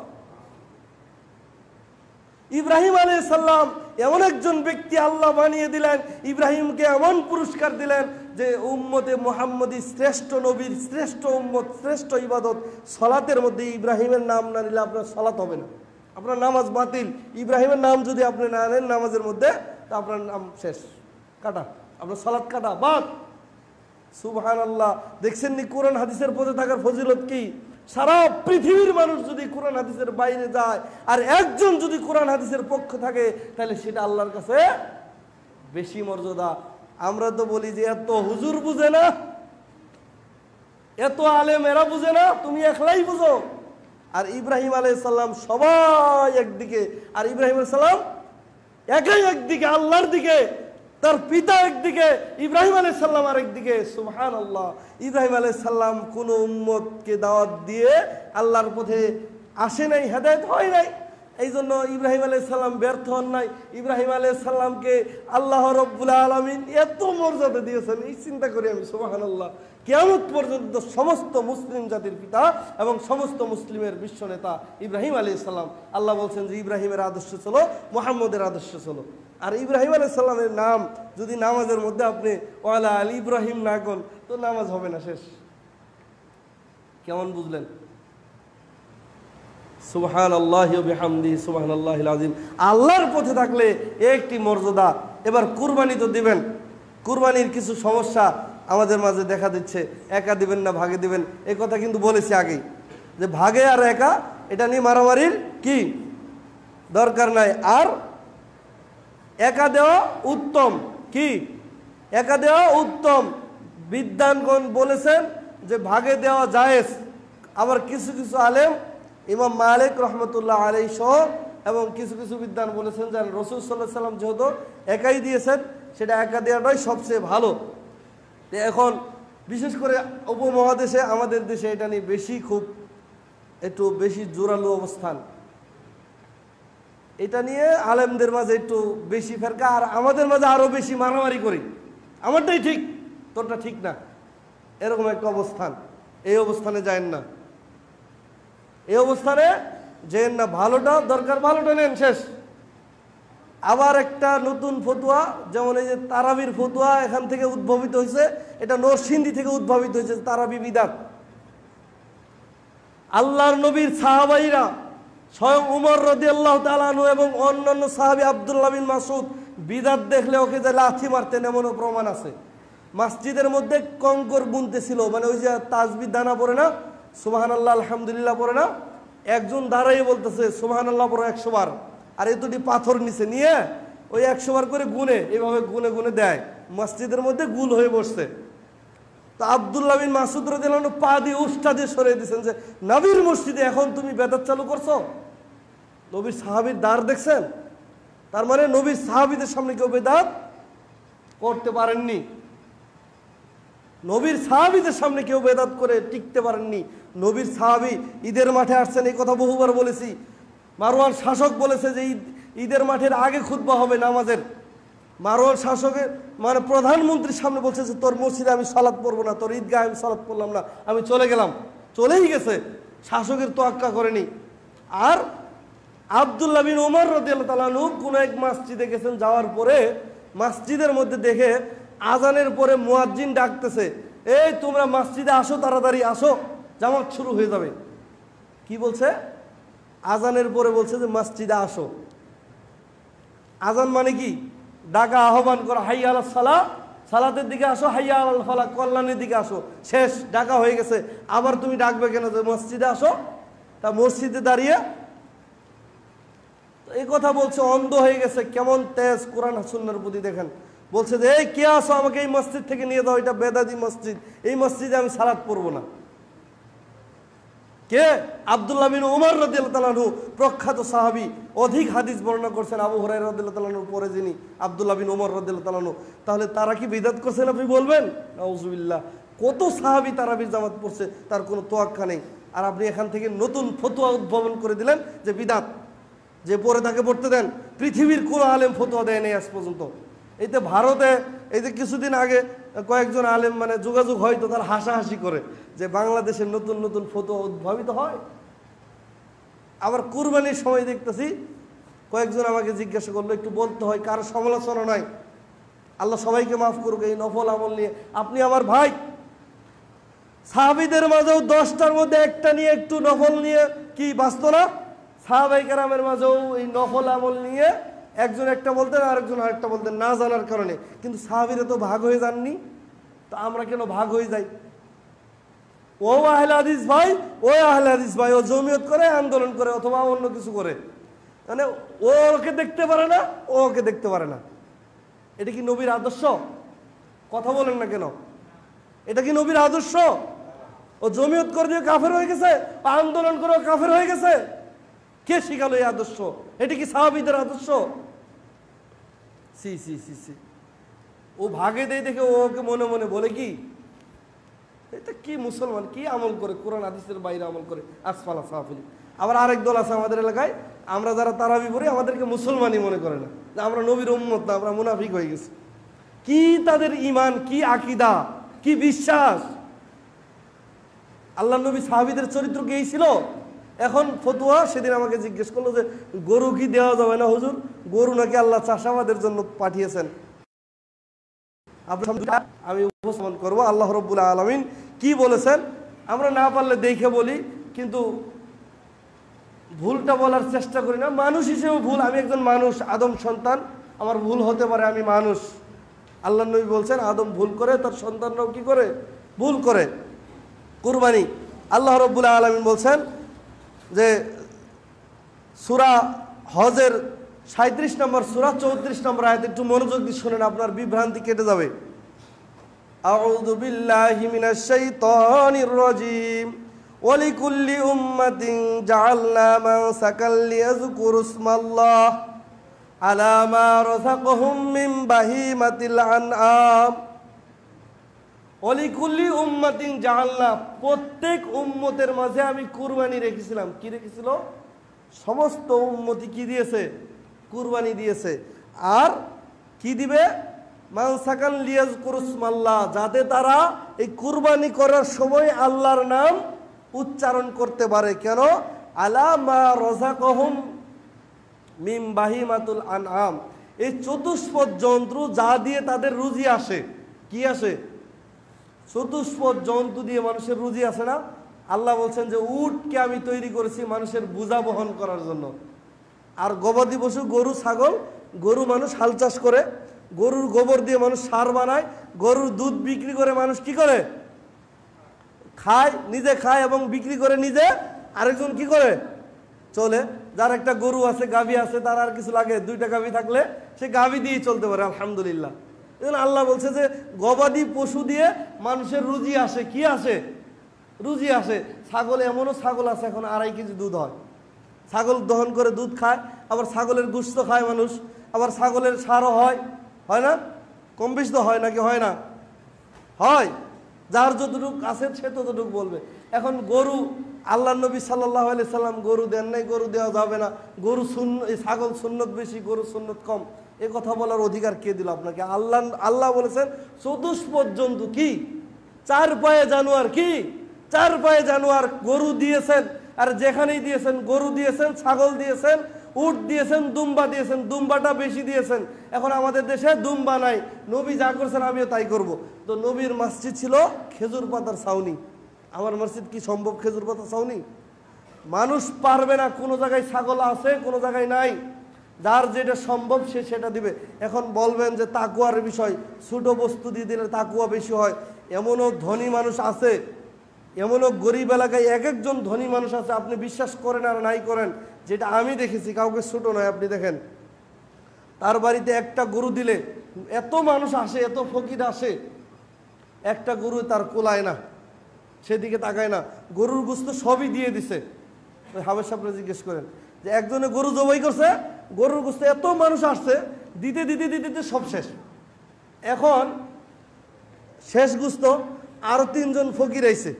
ইব্রাহিম আলী সাল্লাম এমন একজন ব্যক্তি আল্লাহ বানিয়ে দিলেন, ইব্রাহিমকে এমন পুরস্কার দিলেন যে উম্মতে মোহাম্মদী শ্রেষ্ঠ নবীর, শ্রেষ্ঠ উম্মত, শ্রেষ্ঠ ইবাদত, সলাতের মধ্যে ইব্রাহিমের নাম না নিলে আপনার সলাত হবে না। আপনার নামাজ বাতিল, ইব্রাহিমের নাম যদি আপনি না নেন নামাজের মধ্যে, তা আপনার নাম শেষ। কাটা। আপনার সলাৎ কাটা, বাদ। সুবহান আল্লাহ দেখছেন নি কোরআন হাদিসের পথে থাকার ফজিলত কি? সারা পৃথিবীর মানুষ যদি কোরআন হাদিসের বাইরে যায়, আর একজন যদি কোরআন হাদিসের পক্ষ থাকে, তাহলে সেটা আল্লাহর কাছে বেশি মর্যাদা। আমরা তো বলি যে এত হুজুর বুঝে না, এত আলেম এরা বুঝে না, তুমি একলাই বুঝো। আর ইব্রাহিম আলাই সাল্লাম সবাই একদিকে, আর ইব্রাহিম সাল্লাম একাই একদিকে, আল্লাহর দিকে। তার পিতা একদিকে, ইব্রাহিম আলাই সাল্লাম আরেকদিকে সুহান আল্লাহ ইব্রাহিম আলাই সাল্লাম কোন উম্মতকে দাওয়াত দিয়ে আল্লাহর পথে আসে নাই, হেদায়ত হয় নাই। এই জন্য ইব্রাহিম আলাই সাল্লাম ব্যর্থ হন নাই। ইব্রাহিম আলাই সাল্লামকে আল্লাহ রব্বুল আলমিন এত মর্যাদা দিয়েছেন, এই চিন্তা করি আমি সুবাহান আল্লাহ কেমন পর্যন্ত সমস্ত মুসলিম জাতির পিতা এবং সমস্ত মুসলিমের বিশ্ব নেতা ইব্রাহিম আলী সাল্লাম আল্লাহ বলছেন যে, ইব্রাহিমের আদর্শ ছিল মোহাম্মদের আদর্শ ছিল আর ইব্রাহিম আলী সাল্লামের নাম, যদি নামাজের মধ্যে আপনি ওয়ালা আলী ইব্রাহিম না কন তো নামাজ হবে না শেষ। কেমন বুঝলেন? সুবহান আল্লাহ বিহামদি সুবহান আল্লাহ আজিম আল্লাহর পথে থাকলে একটি মর্যাদা। এবার কুরবানি তো দিবেন। কুরবানির কিছু সমস্যা আমাদের মাঝে দেখা দিচ্ছে। একা দিবেন না, ভাগে দিবেন। এ কথা কিন্তু বলেছি আগেই। যে ভাগে আর একা, এটা নিয়ে মারামারির কি দরকার নাই। আর একা দেওয়া উত্তম। কি? একা দেওয়া উত্তম। বিদ্যানগণ বলেছেন যে ভাগে দেওয়া জায়েজ। আবার কিছু কিছু আলেম ইমাম মালিক রহমতুল্লাহ আলাই সহ এবং কিছু কিছু বিদ্যান বলেছেন যে রসুল সাল্লাহ সাল্লাম যেহেতু একাই দিয়েছেন, সেটা একা দেওয়াটাই সবচেয়ে ভালো। এখন বিশেষ করে উপমহাদেশে, আমাদের দেশে এটা নিয়ে বেশি খুব একটু বেশি জোরালো অবস্থান। এটা নিয়ে আলেমদের মাঝে একটু বেশি ফেরকা, আর আমাদের মাঝে আরও বেশি মারামারি করি। আমারটাই ঠিক, তোরটা ঠিক না। এরকম একটা অবস্থান। এই অবস্থানে যায় না। এই অবস্থানে যে না ভালোটা, দরকার ভালোটা নেন শেষ। আবার একটা নতুন ফতুয়া, যেমন এই যে তারাবির ফতুয়া এখান থেকে উদ্ভাবিত হয়েছে, এটা নরসিংদী থেকে উদ্ভাবিত হয়েছে, তারাবি বিদাত আল্লাহর নবীর সাহাবাইরা স্বয়ং উমর রদি আল্লাহ তালানু এবং অন্যান্য সাহাবি আবদুল্লাহ বিন মাসুদ বিদাত দেখলে ওকে যে লাথি মারতেন এমনও প্রমাণ আছে। মসজিদের মধ্যে কঙ্কর বুনতেছিল মানে ওই যে তাজবি দানা পড়ে না? সুবাহান আল্লাহ আলহামদুলিল্লাহ পড়ে না, একজন দাঁড়াই বলতেছে সুবাহান আল্লাহ পড়ে একশো বার। আর এ দুটি পাথর নিচে নিয়ে ওই একশো বার করে গুনে, এভাবে গুনে গুনে দেয়। মসজিদের মধ্যে গুল হয়ে বসছে। তো আবদুল্লাহ বিন মাসুদ রদিল্লাহ পা দিয়ে উষ্ঠা দিয়ে সরিয়ে দিচ্ছেন যে, নবীর মসজিদে এখন তুমি বেদাত চালু করছ? নবীর সাহাবির দ্বার দেখছেন? তার মানে নবীর সাহাবিদের সামনে কেউ বেদাত করতে পারেননি। নবীর সাহাবিদের সামনে কেউ বেদাত করে টিকতে পারেননি। নবীর সাহাবি ঈদের মাঠে আসছেন, এই কথা বহুবার বলেছি। মারোয়ান শাসক বলেছে যে ঈদ ঈদের মাঠের আগে খুতবা হবে নামাজের। মারোয়ার শাসকের মানে প্রধানমন্ত্রীর সামনে বলছে যে, তোর মসজিদে আমি সালাদ পড়ব না, তোর ঈদগাহ আমি সালাদ পড়লাম না, আমি চলে গেলাম। চলেই গেছে, শাসকের তোয়াক্কা করেনি। আর আবদুল্লাহ বিন ওমর রদিয়াল কোনো এক মসজিদে গেছেন, যাওয়ার পরে মসজিদের মধ্যে দেখে আজানের পরে মুয়াজ্জিন ডাকতেছে, এই তোমরা মসজিদে আসো, তাড়াতাড়ি আসো। জামাত শুরু হয়ে যাবে। কি বলছে? আজানের পরে বলছে যে, মসজিদে আসো। আজান মানে কি? ডাকা আহ্বান করা, হাইয়া আল সালা। সালাতের দিকে আসো, হাইয়া আল ফালা কল্যাণের দিকে আসো। শেষ, ডাকা হয়ে গেছে। আবার তুমি ডাকবে কেন যে, মসজিদে আসো? তা মসজিদে দাঁড়িয়ে এই কথা বলছে, অন্ধ হয়ে গেছে। কেমন তেজ কোরআন সুন্নার প্রতি দেখেন। বলছে যে, এই কে আসো আমাকে এই মসজিদ থেকে নিয়ে দাও এটা বেদাদি মসজিদ। এই মসজিদে আমি সালাদ পড়ব না। কে? আব্দুল্লাহ বিন উমর রদিয়ালু প্রখ্যাত সাহাবি, অধিক হাদিস বর্ণনা করছেন আবু হরাই রদিয়ালুর পরে যিনি আব্দুল্লাহ বিন উমর রদিয়ালু তাহলে তারা কি বিদাত করছেন আপনি বলবেন? নজুবিল্লাহ কত সাহাবি তারাবির জামাত পড়ছে, তার কোনো তোয়াক্কা নেই। আর আপনি এখান থেকে নতুন ফতুয়া উদ্ভাবন করে দিলেন যে বিদাত। যে পরে তাকে পড়তে দেন, পৃথিবীর কোনো আলেম ফতুয়া দেয় নেই আজ পর্যন্ত। এই যে ভারতে এই যে কিছুদিন আগে কয়েকজন আলেম মানে যোগাযোগ হয়তো তার হাসাহাসি করে যে বাংলাদেশের নতুন নতুন ফটো উদ্ভাবিত হয়। আবার কুরবানির সময় দেখতেছি, কয়েকজন আমাকে জিজ্ঞাসা করল, একটু বলতে হয়, কারও সমালোচনা নাই? আল্লাহ সবাইকে মাফ করুক এই নফল আমল নিয়ে। আপনি আমার ভাই? সাহাবিদের মাঝেও দশটার মধ্যে একটা নিয়ে একটু নফল নিয়ে কি বাঁচত না? সাহাবাই কেরামের মাঝেও এই নফল আমল নিয়ে একজন একটা বলতেন, আরেকজন আরেকটা বলতেন, না জানার কারণে। কিন্তু সাহাবিরা তো ভাগ হয়ে যাননি। তো আমরা কেন ভাগ হয়ে যাই? ও আহলে হাদিস ভাই, ও আহলে হাদিস ভাই, ও জমিয়ত করে, আন্দোলন করে, অথবা অন্য কিছু করে। মানে ও ওকে দেখতে পারে না, ও ওকে দেখতে পারে না। এটা কি নবীর আদর্শ? কথা বলেন না কেন। এটা কি নবীর আদর্শ? ও জমিয়ত করে দিয়ে কাফের হয়ে গেছে, আন্দোলন করে কাফের হয়ে গেছে। কে শিখালো এই আদর্শ? এটা কি সাহাবিদের আদর্শ? সি সি সি সি। ও ভাগে দেয় দেখে ওকে মনে মনে বলে কি, এটা কি মুসলমান, কি আমল করে, কোরআন আদিসের বাইরে আমল করে, আসফালা সাহাফিলি আবার আরেক দল আছে আমাদের এলাকায়, আমরা যারা তারাবি পড়ি, আমাদেরকে মুসলমানই মনে করে না আমরা নবীর উম্মত না, আমরা মুনাফিক হয়ে গেছি। কি তাদের ইমান কি আকিদা, কি বিশ্বাস? আল্লাহ নবী সাহাবিদের চরিত্র কি ছিল? এখন ফতুয়া সেদিন আমাকে জিজ্ঞেস করল যে, গরু কি দেওয়া যাবে না হুজুর? গরু নাকি আল্লাহ চাষাবাদের জন্য পাঠিয়েছেন। আমি উপস্থাপন করব। আল্লাহ রব্বুল আলমিন কি বলেছেন? আমরা না পারলে দেখে বলি, কিন্তু ভুলটা বলার চেষ্টা করি না। মানুষ হিসেবে ভুল। আমি একজন মানুষ, আদম সন্তান। আমার ভুল হতে পারে, আমি মানুষ। আল্লাহ নবী বলছেন, আদম ভুল করে, তার সন্তানরাও কি করে? ভুল করে। কুরবানি। আল্লাহ রব্বুল আলমিন বলছেন যে সুরা হজের সাঁত্রিশ নম্বর সুরা চৌত্রিশ নম্বর আয়াত একটু মনোযোগ দিয়ে শোনেন আপনার বিভ্রান্তি কেটে যাবে أعوذ بالله من الشيطان الرجيم ولكل أمة جعلنا منسكا ليذكروا اسم الله على ما رزقهم من بهيمة الأنعام অলিকুল্লি উম্মাতিন জাহাল্লা প্রত্যেক উম্মতের মাঝে আমি কুরবানি রেখেছিলাম। কি রেখেছিল? সমস্ত উম্মতি কি দিয়েছে? কুরবানি দিয়েছে। আর কি দিবে? মানসাকান লিয়াজ কুরুসমাল্লাহ যাতে তারা এই কুরবানি করার সময় আল্লাহর নাম উচ্চারণ করতে পারে। কেন? আলা মা রজাকহম মিম বাহিমাতুল আনআম। এই চতুষ্পদ যন্ত্র যা দিয়ে তাদের রুজি আসে, কি আসে? চতুষ্পদ জন্তু দিয়ে মানুষের রুজি আছে না? আল্লাহ বলছেন যে উটকে আমি তৈরি করেছি মানুষের বোঝা বহন করার জন্য। আর গবাদি পশু, গরু, ছাগল, গরু মানুষ হাল চাষ করে, গরুর গোবর দিয়ে মানুষ সার বানায়, গরুর দুধ বিক্রি করে মানুষ কি করে? খায়, নিজে খায় এবং বিক্রি করে নিজে আরেকজন কি করে? চলে। যার একটা গরু আছে, গাভী আছে, তার আর কিছু লাগে, দুইটা গাভী থাকলে সে গাভী দিয়েই চলতে পারে, আলহামদুলিল্লাহ। আল্লাহ বলছে যে, গবাদি পশু দিয়ে মানুষের রুজি আসে। কি আসে? রুজি আসে। ছাগল এমনও ছাগল আছে, এখন আড়াই কেজি দুধ হয়। ছাগল দহন করে দুধ খায়, আবার ছাগলের গুস্ত খায় মানুষ। আবার ছাগলের সারও হয়। হয় না? কম বেশি তো হয় নাকি? হয় না? হয়। যার যতটুক আছে, সে ততটুক বলবে। এখন গরু আল্লাহ নবী সাল্লাহ সাল্লাম গরু দেন নাই, গরু দেওয়া যাবে না। গরু শূন্য ছাগল সুন্নত বেশি, গরু সুন্নত কম। এ কথা বলার অধিকার কে দিল আপনাকে? আল্লাহ আল্লাহ বলেছেন, চতুষ্পদ জন্তু কি? চার পায়ে জানোয়ার কি? চার পায়ে জানোয়ার গরু দিয়েছেন, আর যেখানেই দিয়েছেন, গরু দিয়েছেন, ছাগল দিয়েছেন, উট দিয়েছেন, দুম্বা দিয়েছেন, দুম্বাটা বেশি দিয়েছেন। এখন আমাদের দেশে দুম্বা নাই। নবী যা করছেন আমিও তাই করব। তো নবীর মসজিদ ছিল খেজুর পাতার ছাউনি। আমার মসজিদ কি সম্ভব খেজুর পাতার ছাউনি? মানুষ পারবে না, কোনো জায়গায় ছাগল আছে, কোনো জায়গায় নাই। যার যেটা সম্ভব সে সেটা দিবে। এখন বলবেন যে তাকুয়ার বিষয়, ছোটো বস্তু দিয়ে দিলে তাকুয়া বেশি হয়। এমনও ধনী মানুষ আছে, এমনও গরিব এলাকায় এক একজন ধনী মানুষ আছে, আপনি বিশ্বাস করেন আর নাই করেন, যেটা আমি দেখেছি, কাউকে ছোটো নয়, আপনি দেখেন। তার বাড়িতে একটা গরু দিলে, এত মানুষ আসে, এত ফকির আসে, একটা গরু তার কোলায় না, সেদিকে তাকায় না। গরুর গুস্ত সবই দিয়ে দিছে। হাবের সাহেবরা জিজ্ঞেস করেন যে একজনে গরু জবাই করছে? গরুর গুস্ত এত মানুষ আসছে, দিতে দিতে দিতে দিতে সব শেষ। এখন শেষ গুস্ত আরও তিনজন ফকির আইছে।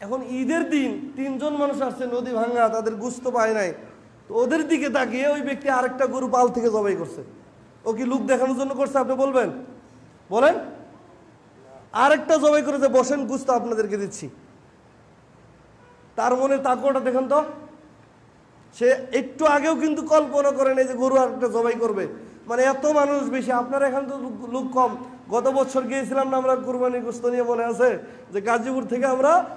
এখন ঈদের দিন তিনজন মানুষ আসছে, নদী ভাঙ্গা, তাদের গুস্ত পায় নাই। তো ওদের দিকে তাকিয়ে ওই ব্যক্তি আরেকটা গরু পাল থেকে জবাই করছে। ও কি লুক দেখানোর জন্য করছে, আপনি বলবেন? বলেন। আরেকটা জবাই করেছে, বসেন, গুস্ত আপনাদেরকে দিচ্ছি। তার মনে তাকুয়াটা দেখেন তো। সে একটু আগেও কিন্তু কল্পনা করে নেই যে গরু আরেকটা জবাই করবে। মানে এত মানুষ বেশি, আপনার এখানে তো লোক- কম। গত বছর গিয়েছিলাম না আমরা কুরবানির গুস্ত নিয়ে মনে আছে যে গাজীপুর থেকে আমরা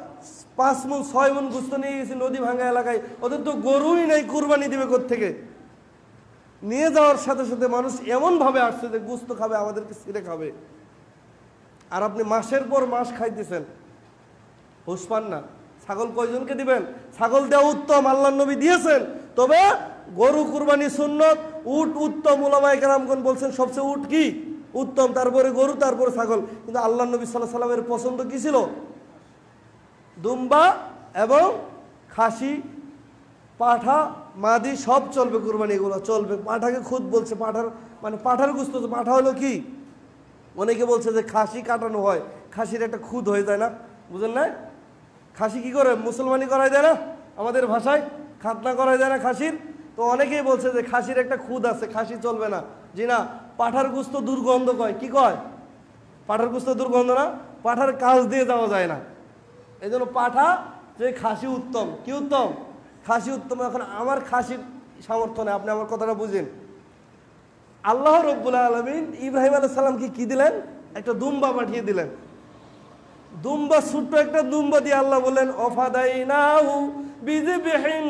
পাঁচ মন, ছয় মন গুস্ত নিয়ে গেছি নদী ভাঙ্গা এলাকায়। ওদের তো গরুই নাই, কুরবানি দিবে থেকে নিয়ে যাওয়ার সাথে সাথে মানুষ এমন ভাবে আসছে যে গুস্ত খাবে, আমাদেরকে ছিঁড়ে খাবে। আর আপনি মাসের পর মাস খাইতেছেন। হুশ পান না। ছাগল কয়জনকে দিবেন? ছাগল দেওয়া উত্তম আল্লাহ নবী দিয়েছেন। তবে গরু কুরবানি সুন্নত, উট উত্তম ওলামাই কেরামগণ বলছেন সবচেয়ে উট কি? উত্তম, তারপরে গরু, তারপরে ছাগল। কিন্তু আল্লাহ নবী সাল্লাহ সাল্লামের পছন্দ কী ছিল? দুম্বা এবং খাসি, পাঠা, মাদি, সব চলবে কুরবানি এগুলো, চলবে। পাঠাকে খুদ বলছে, পাঠার মানে পাঠার গুস্ত পাঠা হলো কি? অনেকে বলছে যে খাসি কাটানো হয়, খাসির একটা খুদ হয়ে যায় না, বুঝলেন না খাসি কি করে? মুসলমানি করাই দেয় না আমাদের ভাষায়? খাতনা করাই দেয় না খাসির? তো অনেকেই বলছে যে খাসির একটা খুদ আছে, খাসি চলবে না। জি না, পাঠার গুস্ত দুর্গন্ধ কয়। কি কয়? পাঠার গুস্ত দুর্গন্ধ না? পাঠার কাজ দিয়ে যাওয়া যায় না। এই জন্য পাঠা যে খাসি উত্তম। কি উত্তম? খাসি উত্তম। এখন আমার খাসির সামর্থ্য নেই, আপনি আমার কথাটা বুঝেন। আল্লাহ রব্বুল আলমিন ইব্রাহিম আলাহ কি দিলেন? একটা দুম্বা পাঠিয়ে দিলেন। দুম্বা, ছোট্ট একটা দুম্বা দিয়ে আল্লাহ বললেন, অফাদাইনাহু বিযিবহিন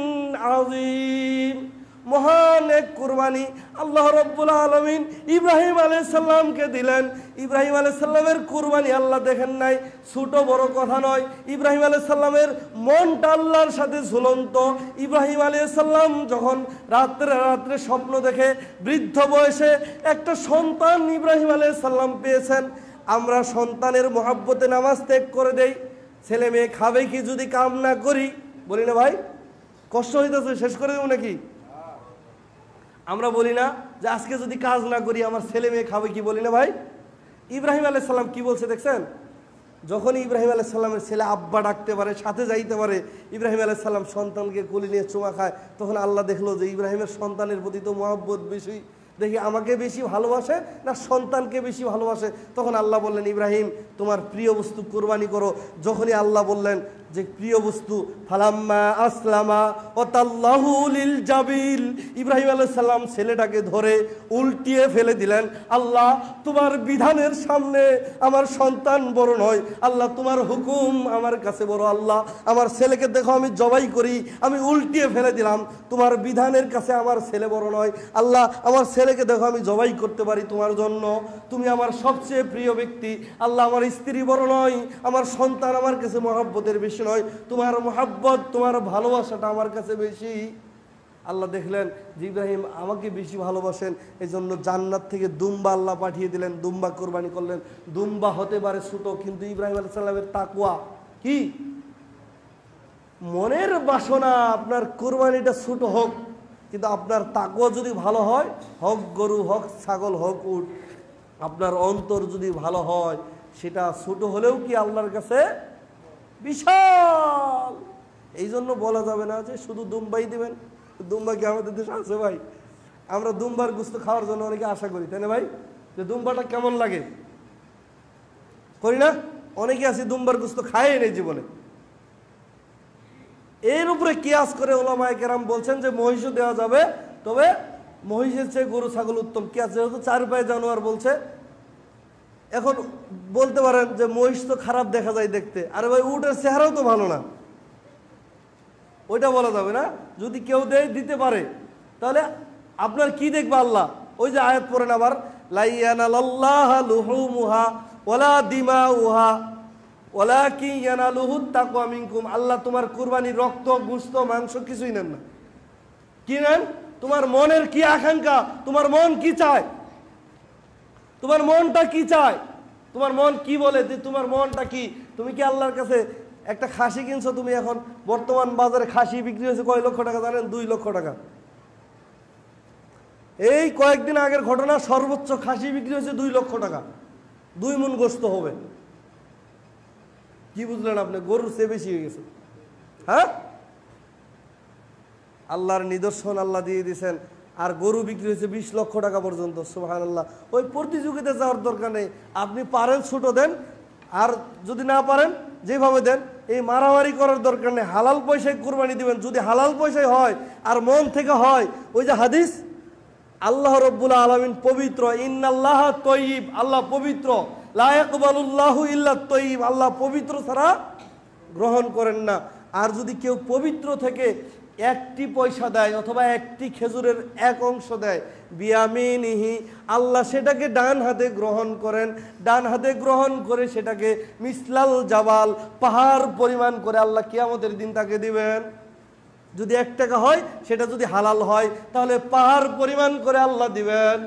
আযীম। মহান এক কুরবানি আল্লাহ রব্বুল আলমিন ইব্রাহিম আলাইহিস সালামকে দিলেন। ইব্রাহিম আলাইহিস সালামের কুরবানি আল্লাহ দেখেন নাই, ছোট বড় কথা নয়। ইব্রাহিম আলাইহিস সালামের মনটা আল্লাহর সাথে ঝুলন্ত। ইব্রাহিম আলাইহিস সালাম যখন রাত্রে রাত্রে স্বপ্ন দেখে বৃদ্ধ বয়সে একটা সন্তান ইব্রাহিম আলাইহিস সালাম পেয়েছেন আমরা সন্তানের মহাব্বতে নামাজ ত্যাগ করে দেই, ছেলে মেয়ে খাবে কি যদি কাম না করি? বলি না ভাই, কষ্ট হইতেছে, শেষ করে দেবো নাকি? আমরা বলি না যে আজকে যদি কাজ না করি, আমার ছেলে মেয়ে খাবে কি? বলি না ভাই। ইব্রাহিম আলাইহিস সালাম কি বলছে দেখছেন? যখন ইব্রাহিম আলাইহিস সালামের ছেলে আব্বা ডাকতে পারে, সাথে যাইতে পারে, ইব্রাহিম আলাইহিস সালাম সন্তানকে কোলে নিয়ে চুমা খায়, তখন আল্লাহ দেখল যে ইব্রাহিমের সন্তানের প্রতি তো মহব্বত বেশি। দেখি আমাকে বেশি ভালোবাসে না সন্তানকে বেশি ভালোবাসে? তখন আল্লাহ বললেন, ইব্রাহিম, তোমার প্রিয় বস্তু কোরবানি করো। যখনই আল্লাহ বললেন যে প্রিয় বস্তু, ফালাম্মা আসলামা ও তাল্লাহুলিল জাবিল। ইব্রাহিম আলাইহিস সালাম ছেলেটাকে ধরে উল্টিয়ে ফেলে দিলেন, আল্লাহ, তোমার বিধানের সামনে আমার সন্তান বড় নয়। আল্লাহ, তোমার হুকুম আমার কাছে বড়। আল্লাহ, আমার ছেলেকে দেখো, আমি জবাই করি, আমি উল্টিয়ে ফেলে দিলাম। তোমার বিধানের কাছে আমার ছেলে বড় নয়। আল্লাহ, আমার ছেলেকে দেখো, আমি জবাই করতে পারি তোমার জন্য। তুমি আমার সবচেয়ে প্রিয় ব্যক্তি। আল্লাহ, আমার স্ত্রী বড় নয়। আমার সন্তান আমার কাছে মহাব্বতের বেশি নয়, তোমার মহাব্বত, তোমার ভালোবাসাটা আমার কাছে বেশি। আল্লাহ দেখলেন, যে ইব্রাহিম আমাকে বেশি ভালোবাসেন এই জন্য জান্নাত থেকে দুম্বা আল্লাহ পাঠিয়ে দিলেন, দুম্বা কোরবানি করলেন। দুম্বা হতে পারে ছোট, কিন্তু ইব্রাহিম আলাইহিস সালামের তাকুয়া কি? মনের বাসনা, আপনার কোরবানিটা ছোট হোক, কিন্তু আপনার তাকুয়া যদি ভালো হয়, হোক গরু, হোক ছাগল, হোক উঠ আপনার অন্তর যদি ভালো হয়, সেটা ছোট হলেও কি আল্লাহর কাছে বিশাল। এই জন্য বলা যাবে না যে শুধু দুম্বাই দিবেন দুম্বা কি আমাদের দেশে আছে ভাই। আমরা দুম্বার গুস্ত খাওয়ার জন্য অনেকে আশা করি, তাই না ভাই? যে দুম্বাটা কেমন লাগে? করি না? অনেকে আছে দুম্বার গুস্ত খায় নেই জীবনে। এর উপরে কিয়াস করে ওলামায় কেরাম বলছেন যে মহিষও দেওয়া যাবে, তবে মহিষের চেয়ে গরু, ছাগল উত্তম। কিয়াস যেহেতু চার পায়ে জানোয়ার বলছে এখন বলতে পারেন যে মহিষ তো খারাপ দেখা যায় দেখতে। আরে ভাই, উটের চেহারাও তো ভালো না। ওইটা বলা যাবে না। যদি কেউ দেয় দিতে পারে, তাহলে আপনার কি দেখবে আল্লাহ? ওই যে আয়াত পড়েন আবার আল্লাহ তোমার কুরবানির রক্ত, গুস্ত, মাংস কিছুই নেন না। কি নেন? তোমার মনের কি আকাঙ্ক্ষা? তোমার মন কি চায়? তোমার মনটা কি চায়? তোমার মন কি বলে যে তোমার মনটা কি? তুমি কি আল্লাহর কাছে একটা খাসি কিনছো তুমি এখন? বর্তমান বাজারে খাসি বিক্রি হয়েছে কয় লক্ষ টাকা জানেন? দুই লক্ষ টাকা। এই কয়েকদিন আগের ঘটনা, সর্বোচ্চ খাসি বিক্রি হয়েছে দুই লক্ষ টাকা। দুই মন গোস্ত হবে। কি বুঝলেন আপনি? গরুর চেয়ে বেশি হয়ে গেছে। হ্যাঁ? আল্লাহর নিদর্শন আল্লাহ দিয়ে দিয়েছেন। আর গরু বিক্রি হয়েছে বিশ লক্ষ টাকা পর্যন্ত সুহান আল্লাহ ওই প্রতিযোগিতা যাওয়ার দরকার নেই। আপনি পারেন ছোটো দেন, আর যদি না পারেন, যেভাবে দেন, এই মারামারি করার দরকার নেই। হালাল পয়সায় কুরবানি দিবেন। যদি হালাল পয়সায় হয়, আর মন থেকে হয়, ওই যে হাদিস, আল্লাহ রব্বুল আলমিন পবিত্র, ইন্নাল্লাহ তৈব আল্লাহ পবিত্র। লায়াকবালুল্লাহ ইল্লা তৈব আল্লাহ পবিত্র ছাড়া গ্রহণ করেন না। আর যদি কেউ পবিত্র থেকে একটি পয়সা দেয় অথবা একটি খেজুরের এক অংশ দেয়, বিয়ামিনিহি। আল্লাহ সেটাকে ডান হাতে গ্রহণ করেন, ডান হাতে গ্রহণ করে সেটাকে মিসলাল জাবাল, পাহাড় পরিমাণ করে আল্লাহ কিয়ামতের দিন তাকে দিবেন। যদি এক টাকা হয়, সেটা যদি হালাল হয়, তাহলে পাহাড় পরিমাণ করে আল্লাহ দিবেন।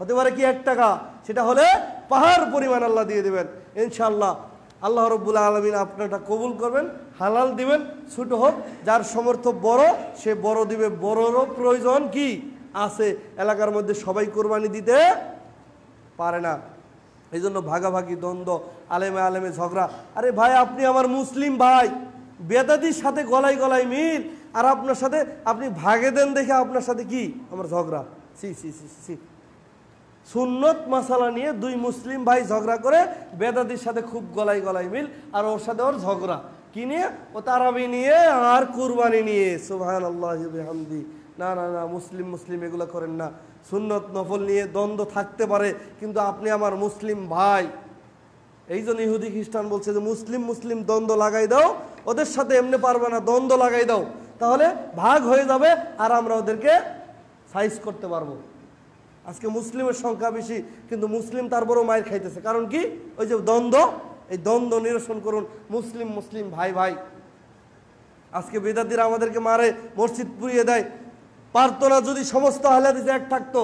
হতে পারে কি এক টাকা? সেটা হলে পাহাড় পরিমাণ আল্লাহ দিয়ে দেবেন। ইনশাল্লাহ আল্লাহ রব্বুল আলমিন আপনারটা কবুল করবেন, হালাল দিবেন, ছোট হোক, যার সমর্থ বড়, সে বড় দিবে। বড়রও প্রয়োজন কি? আছে। এলাকার মধ্যে সবাই কোরবানি দিতে পারে না। এই জন্য ভাগাভাগি, দ্বন্দ্ব, আলেমে আলেমে ঝগড়া। আরে ভাই, আপনি আমার মুসলিম ভাই। বেদাদির সাথে গলায় গলায় মিল। আর আপনার সাথে, আপনি ভাগে দেন দেখে আপনার সাথে কি? আমার ঝগড়া। সি সি সি সি সুন্নত মাসালা নিয়ে দুই মুসলিম ভাই ঝগড়া করে বেদাদির সাথে খুব গলায় গলায় মিল, আর ওর সাথে ওর ঝগড়া। কি নিয়ে? ও তারাবি নিয়ে আর কুরবানি নিয়ে। সুবহান আল্লাহ না না না, মুসলিম মুসলিম, এগুলো করেন না। সুন্নত নফল নিয়ে দ্বন্দ্ব থাকতে পারে, কিন্তু আপনি আমার মুসলিম ভাই। এই জন্য ইহুদি খ্রিস্টান বলছে যে, মুসলিম মুসলিম, দ্বন্দ্ব লাগাই দাও, ওদের সাথে এমনি পারবে না, দ্বন্দ্ব লাগাই দাও। তাহলে ভাগ হয়ে যাবে, আর আমরা ওদেরকে সাইজ করতে পারব। আজকে মুসলিমের সংখ্যা বেশি, কিন্তু মুসলিম তারপরও মায়ের খাইতেছে। কারণ কি? ওই যে দ্বন্দ্ব, এই দ্বন্দ্ব নিরসন করুন মুসলিম মুসলিম, ভাই ভাই। আজকে বেদাতিরা আমাদেরকে মারে, মসজিদ পুড়িয়ে দেয়। পারতো না যদি সমস্ত হালাদিসে এক থাকতো,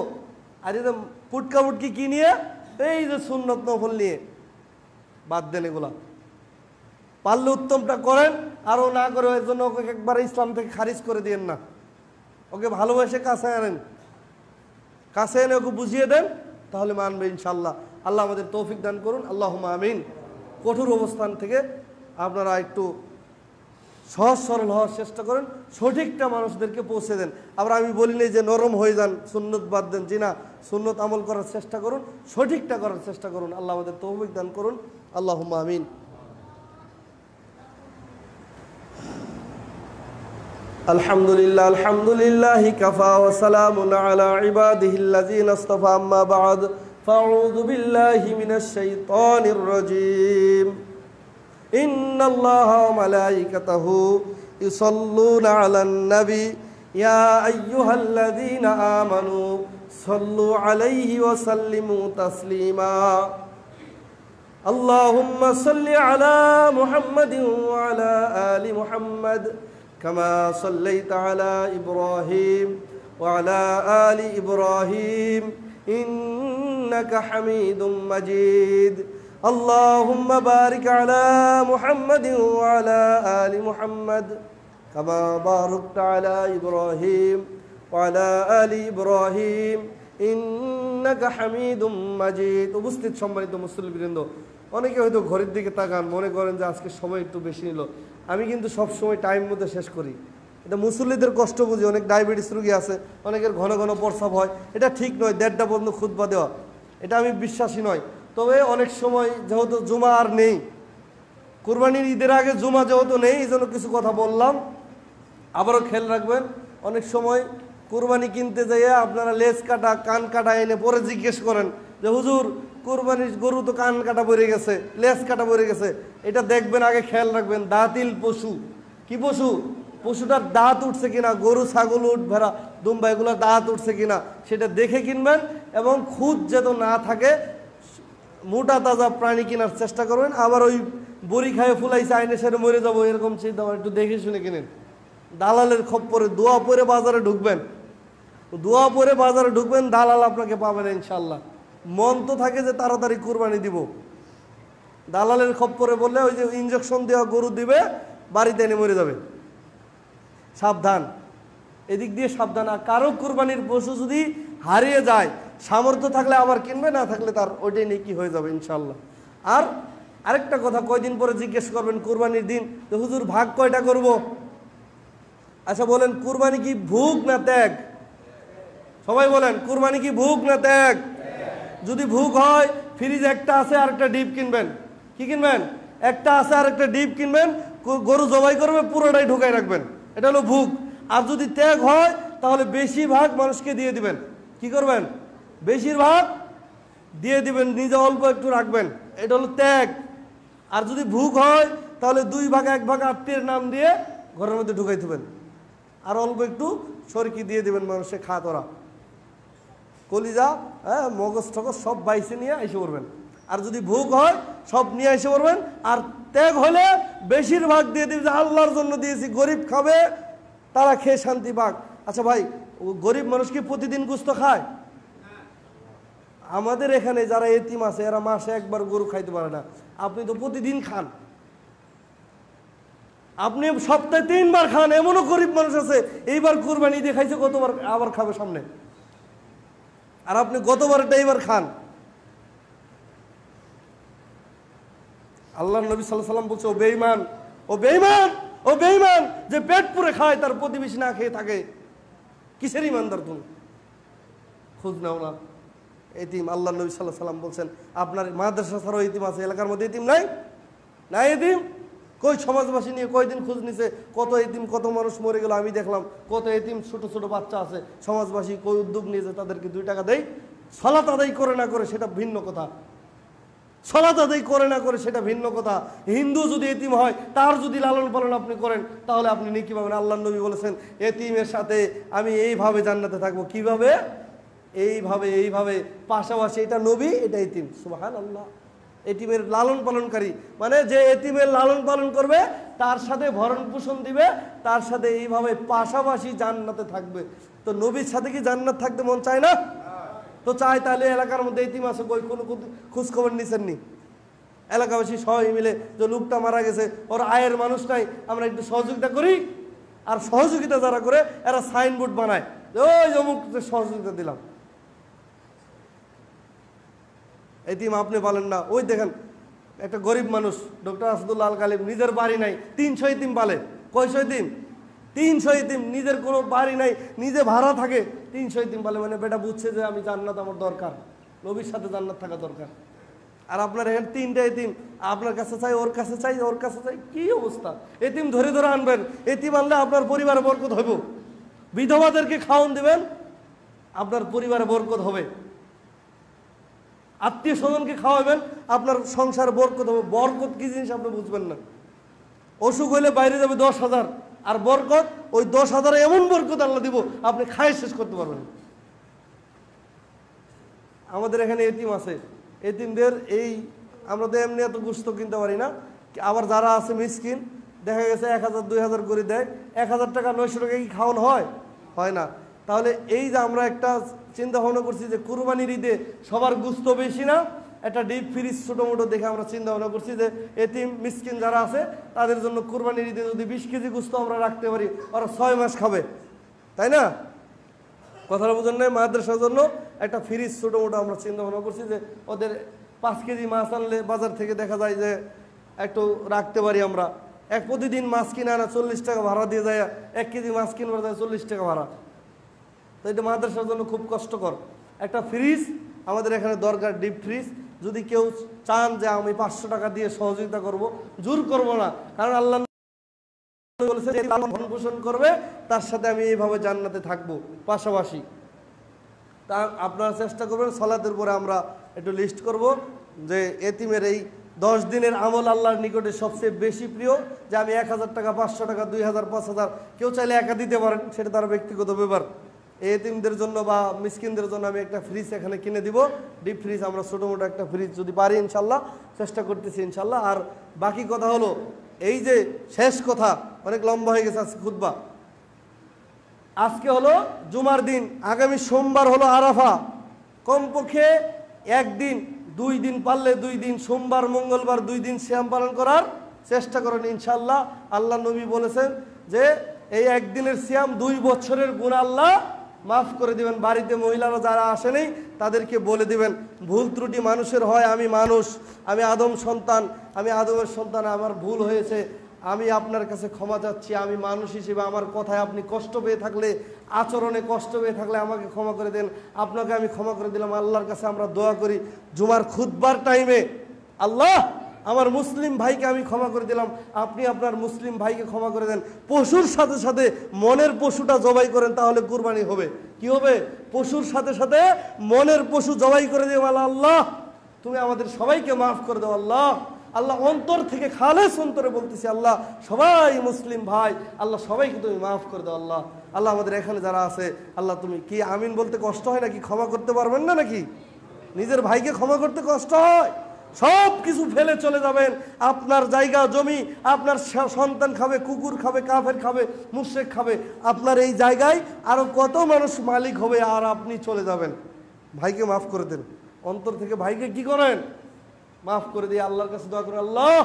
আর এই যে পুটকা পুটকি কি নিয়ে? এই যে সুন্নত নফল নিয়ে। বাদ দেন এগুলা। পারলে উত্তমটা করেন, আরও না করে ওই জন্য ওকে একবার ইসলাম থেকে খারিজ করে দিয়েন না। ওকে ভালোবেসে কাছে আনেন। কাছে এনে ওকে বুঝিয়ে দেন, তাহলে মানবে ইনশাল্লাহ আল্লাহ আমাদের তৌফিক দান করুন। আল্লাহ আমিন। কঠোর অবস্থান থেকে আপনারা একটু সহজ সরল হওয়ার চেষ্টা করেন, সঠিকটা মানুষদেরকে পৌঁছে দেন। আবার আমি বলিনি যে নরম হয়ে যান, সুন্নত বাদ দেন। জি না, সুন্নত আমল করার চেষ্টা করুন, সঠিকটা করার চেষ্টা করুন। আল্লাহ আমাদের তৌফিক দান করুন। আল্লাহ আমিন। الحمد لله الحمد لله كفى وسلام على عباده الذين اصطفى أما بعد فأعوذ بالله من الشيطان الرجيم إن الله وملائكته يصلون على النبي يا أيها الذين آمنوا صلوا عليه وسلموا تسليما اللهم صل على محمد وعلى آل محمد كما صليت على إبراهيم وعلى آل إبراهيم إنك حميد مجيد اللهم بارك على محمد وعلى آل محمد كما باركت على إبراهيم وعلى آل إبراهيم ইন্নাকা হামিদুম মাজিদ উপস্থিত সম্মানিত মুসলিমবৃন্দ অনেকে হয়তো ঘরের দিকে তাকান মনে করেন যে আজকে সময় একটু বেশি নিল আমি কিন্তু সব সময় টাইম মধ্যে শেষ করি। এটা মুসল্লিদের কষ্ট বুঝি, অনেক ডায়াবেটিস রুগী আছে, অনেকের ঘন ঘন প্রস্রাব হয়। এটা ঠিক নয়, দেড়টা পর্যন্ত খুদবা দেওয়া। এটা আমি বিশ্বাসী নয়। তবে অনেক সময় যেহেতু জুমা আর নেই, কোরবানির ঈদের আগে জুমা যেহেতু নেই এই জন্য কিছু কথা বললাম। আবারও খেয়াল রাখবেন, অনেক সময় কোরবানি কিনতে যাইয়া আপনারা লেজ কাটা, কান কাটা এনে পরে জিজ্ঞেস করেন যে, হুজুর কোরবানির গরু তো কান কাটা পড়ে গেছে, লেজ কাটা পড়ে গেছে। এটা দেখবেন, আগে খেয়াল রাখবেন, দাঁতিল পশু। কি পশু? পশুটার দাঁত উঠছে কিনা, গরু, ছাগল উঠ, ভেড়া, দুম্বা, এগুলোর দাঁত উঠছে কিনা, সেটা দেখে কিনবেন এবং খুদ যেন না থাকে, মোটা তাজা প্রাণী কেনার চেষ্টা করবেন। আবার ওই বড়ি খায় ফুলাইছে, আইনে সেরে মরে যাব, এরকম চিন্তা একটু দেখে শুনে কিনেন। দালালের খপ্পরে দোয়া পরে বাজারে ঢুকবেন। দোয়া পরে বাজারে ঢুকবেন, দালাল আপনাকে পাবেন ইনশাল্লাহ মন তো থাকে যে তাড়াতাড়ি কোরবানি দিব। দালালের খপ্পরে বললে ওই যে ইঞ্জেকশন দেওয়া গরু দিবে, বাড়িতে এনে মরে যাবে। সাবধান। এদিক দিয়ে সাবধান। আর কারও কুরবানির পশু যদি হারিয়ে যায়, সামর্থ্য থাকলে আবার কিনবে, না থাকলে তার ওইটাই নিয়ে কি হয়ে যাবে ইনশাল্লাহ আর আরেকটা কথা, কয়দিন পরে জিজ্ঞেস করবেন কুরবানির দিন তো হুজুর, ভাগ কয়টা করব? আচ্ছা বলেন, কুরবানি কি ভুগ না ত্যাগ? সবাই বলেন, কুরবানি কি ভুগ না ত্যাগ? যদি ভুগ হয় ফ্রিজ একটা আছে আর একটা ডিপ কিনবেন। কি কিনবেন? একটা আছে আর একটা ডিপ কিনবেন গরু জবাই করবে, পুরোটাই ঢুকাই রাখবেন। এটা হলো ভুক আর যদি ত্যাগ হয়, তাহলে বেশিরভাগ মানুষকে দিয়ে দিবেন। কি করবেন? বেশিরভাগ দিয়ে দিবেন, নিজে অল্প একটু রাখবেন। এটা হলো ত্যাগ। আর যদি ভুগ হয়, তাহলে দুই ভাগ, এক ভাগ আত্মীয়ের নাম দিয়ে ঘরের মধ্যে ঢুকাই দেবেন। আর অল্প একটু সরকি দিয়ে দিবেন মানুষে খা তোরা কলিজা হ্যাঁ মগজ টগজ সব বাইসে নিয়ে এসে পড়বেন। আর যদি ভোগ হয়, সব নিয়ে এসে পড়বেন। আর ত্যাগ হলে বেশিরভাগ দিয়ে দিবে যে আল্লাহর জন্য দিয়েছি, গরিব খাবে, তারা খেয়ে শান্তি পাক। আচ্ছা ভাই গরিব মানুষ কি প্রতিদিন গুস্ত খায়? আমাদের এখানে যারা এতিম আছে, এরা মাসে একবার গরু খাইতে পারে না। আপনি তো প্রতিদিন খান। আপনি সপ্তাহে তিনবার খান, এমনও গরিব মানুষ আছে, এইবার কুরবানি দিয়ে খাইছে, কতবার আবার খাবে সামনে? আর আপনি গতবারটা এইবার খান। আল্লাহ নবী সাল্লাম বলছে, ও বেইমান ও বেইমান ও বেইমান যে পেট পুরে খায়, তার প্রতিবেশী না খেয়ে থাকে। কিসের ইমানদার তুমি? খোঁজ নাও না। এতিম আল্লাহ নবী সাল্লাহ সাল্লাম বলছেন, আপনার মাদ্রাসা ছাড়াও এতিম আছে, এলাকার মধ্যে এতিম নাই? নাই এতিম কই সমাজবাসী নিয়ে কয়দিন খোঁজ নিছে? কত এতিম, কত মানুষ মরে গেল? আমি দেখলাম কত এতিম, ছোট ছোট বাচ্চা আছে। সমাজবাসী কই উদ্যোগ নিয়েছে? তাদেরকে দুই টাকা দেয় সলাত আদায় করে না করে সেটা ভিন্ন কথা। সলাত আদায় করে না করে সেটা ভিন্ন কথা। হিন্দু যদি এতিম হয়, তার যদি লালন পালন আপনি করেন, তাহলে আপনি নেকি পাবেন। আল্লাহ নবী বলেছেন, এতিমের সাথে আমি এইভাবে জান্নাতে থাকব। কীভাবে? এইভাবে এইভাবে। পাশাপাশি এটা নবী, এটা এতিম। সুবাহান আল্লাহ এতিমের লালন পালনকারী। মানে যে এটিমের লালন পালন করবে, তার সাথে ভরণ পোষণ দিবে, তার সাথে এইভাবে পাশাপাশি জান্নাতে থাকবে। তো নবীর সাথে কি জান্নাত থাকতে মন চায় না? তো চাই তাহলে এলাকার মধ্যে ইতিম আছে, কই কোনো খোঁজ খবর নিছেন নি? এলাকাবাসী সবাই মিলে যে লোকটা মারা গেছে, ওর আয়ের মানুষ নাই, আমরা একটু সহযোগিতা করি। আর সহযোগিতা যারা করে, এরা সাইনবোর্ড বানায়। ওই অমুক সহযোগিতা দিলাম। এতিম আপনি পালেন না। ওই দেখেন, একটা গরিব মানুষ, ডক্টর আসাদুল্লাহ আল কালিম, নিজের বাড়ি নাই তিনশো ইতিম পালে। কয়শো ইতিম তিনশো ইতিম নিজের কোনো বাড়ি নাই, নিজে ভাড়া থাকে। তিনশো ইতিম পালে মানে বেটা বুঝছে যে আমি জান্নাত আমার দরকার, নবীর সাথে জান্নাত থাকা দরকার। আর আপনার এখানে তিনটা এতিম, আপনার কাছে চাই, ওর কাছে চাই, ওর কাছে চাই, কি অবস্থা? এতিম ধরে ধরে আনবেন, এতিম আনলে আপনার পরিবারে বরকত হইব। বিধবাদেরকে খাওয়ান দিবেন, আপনার পরিবারে বরকত হবে। আত্মীয় স্বজনকে খাওয়াবেন, আপনার সংসার বরকত হবে। বরকত কি জিনিস আপনি বুঝবেন না। অসুখ হইলে বাইরে যাবে দশ হাজার, আর বরকত, ওই দশ হাজারে এমন বরকত আল্লাহ দিব, আপনি খায় শেষ করতে পারবেন আমাদের এখানে এতিম আছে। এতিমদের এই, আমরা তো এমনি এত গুস্ত কিনতে পারি না। আবার যারা আছে মিসকিন, দেখা গেছে এক হাজার, দুই হাজার করে দেয়। এক হাজার টাকা নয়শো টাকা কি খাওয়ানো হয়? হয় না। তাহলে এই যে আমরা একটা চিন্তা ভাবনা করছি যে কুরবানির ঈদে সবার গুস্ত বেশি না, একটা ডিপ ফ্রিজ ছোটো মোটো দেখে আমরা চিন্তা ভাবনা করছি যে এতিম, মিসকিন যারা আছে, তাদের জন্য কুরবানির ঈদে যদি বিশ কেজি গুস্ত আমরা রাখতে পারি, ওরা ছয় মাস খাবে। তাই না? কথাটা বুঝেন নাই মাদ্রাসার জন্য? একটা ফ্রিজ ছোটো মোটো আমরা চিন্তা ভাবনা করছি যে ওদের পাঁচ কেজি মাছ আনলে বাজার থেকে দেখা যায় যে একটু রাখতে পারি আমরা। এক প্রতিদিন মাছ কিনে আনা চল্লিশ টাকা ভাড়া দিয়ে যায়, এক কেজি মাছ কিনবার যায় চল্লিশ টাকা ভাড়া। তো এটা মাদ্রাসার জন্য খুব কষ্টকর। একটা ফ্রিজ আমাদের এখানে দরকার ডিপ ফ্রিজ যদি কেউ চান যে আমি পাঁচশো টাকা দিয়ে সহযোগিতা করব, জোর করব না। কারণ আল্লাহ বলেছে যে পোষণ করবে, তার সাথে আমি এইভাবে জান্নাতে থাকব পাশাপাশি। তা আপনারা চেষ্টা করবেন, সলাতের পরে আমরা একটু লিস্ট করব যে, এতিমের এই দশ দিনের আমল আল্লাহর নিকটে সবচেয়ে বেশি প্রিয়, যে আমি এক হাজার টাকা, পাঁচশো টাকা, দুই হাজার, পাঁচ হাজার, কেউ চাইলে একা দিতে পারেন, সেটা তার ব্যক্তিগত ব্যাপার। এতিমদের জন্য বা মিসকিনদের জন্য আমি একটা ফ্রিজ এখানে কিনে দিব। ডিপ ফ্রিজ আমরা ছোটো মোটো একটা ফ্রিজ যদি পারি, ইনশাল্লাহ। চেষ্টা করতেছি, ইনশাল্লাহ। আর বাকি কথা হলো, এই যে শেষ কথা, অনেক লম্বা হয়ে গেছে আজকে খুদ্া আজকে হলো জুমার দিন, আগামী সোমবার হলো আরাফা। কমপক্ষে একদিন, দুই দিন পারলে দুই দিন, সোমবার, মঙ্গলবার, দুই দিন শ্যাম পালন করার চেষ্টা করেন, ইনশাল্লাহ। আল্লাহ নবী বলেছেন যে, এই একদিনের সিয়াম দুই বছরের গুণ আল্লাহ মাফ করে দিবেন, বাড়িতে মহিলারা যারা আসেনি, তাদেরকে বলে দিবেন, ভুল ত্রুটি মানুষের হয়, আমি মানুষ, আমি আদম সন্তান, আমি আদমের সন্তান, আমার ভুল হয়েছে, আমি আপনার কাছে ক্ষমা চাচ্ছি, আমি মানুষ হিসেবে আমার কথায় আপনি কষ্ট পেয়ে থাকলে, আচরণে কষ্ট পেয়ে থাকলে আমাকে ক্ষমা করে দেন, আপনাকে আমি ক্ষমা করে দিলাম, আল্লাহর কাছে আমরা দোয়া করি, জুমার খুদবার টাইমে আল্লাহ! আমার মুসলিম ভাইকে আমি ক্ষমা করে দিলাম। আপনি আপনার মুসলিম ভাইকে ক্ষমা করে দেন। পশুর সাথে সাথে মনের পশুটা জবাই করেন, তাহলে কুরবানি হবে। কি হবে? পশুর সাথে সাথে মনের পশু জবাই করে দেব আল্লাহ। তুমি আমাদের সবাইকে মাফ করে দাও আল্লাহ। আল্লাহ অন্তর থেকে খালেস অন্তরে বলতেছি, আল্লাহ সবাই মুসলিম ভাই, আল্লাহ সবাইকে তুমি মাফ করে দাও আল্লাহ। আল্লাহ আমাদের এখানে যারা আছে, আল্লাহ তুমি কি আমিন বলতে কষ্ট হয় নাকি? ক্ষমা করতে পারবেন না নাকি? নিজের ভাইকে ক্ষমা করতে কষ্ট হয়। সব কিছু ফেলে চলে যাবেন। আপনার জায়গা, জমি, আপনার সন্তান খাবে, কুকুর খাবে, কাফের খাবে মুশেক খাবে। আপনার এই জায়গায় আরও কত মানুষ মালিক হবে আর আপনি চলে যাবেন। ভাইকে মাফ করে দেন। অন্তর থেকে ভাইকে কি করেন? মাফ করে দিয়ে আল্লাহর কাছে দোয়া করে আল্লাহ,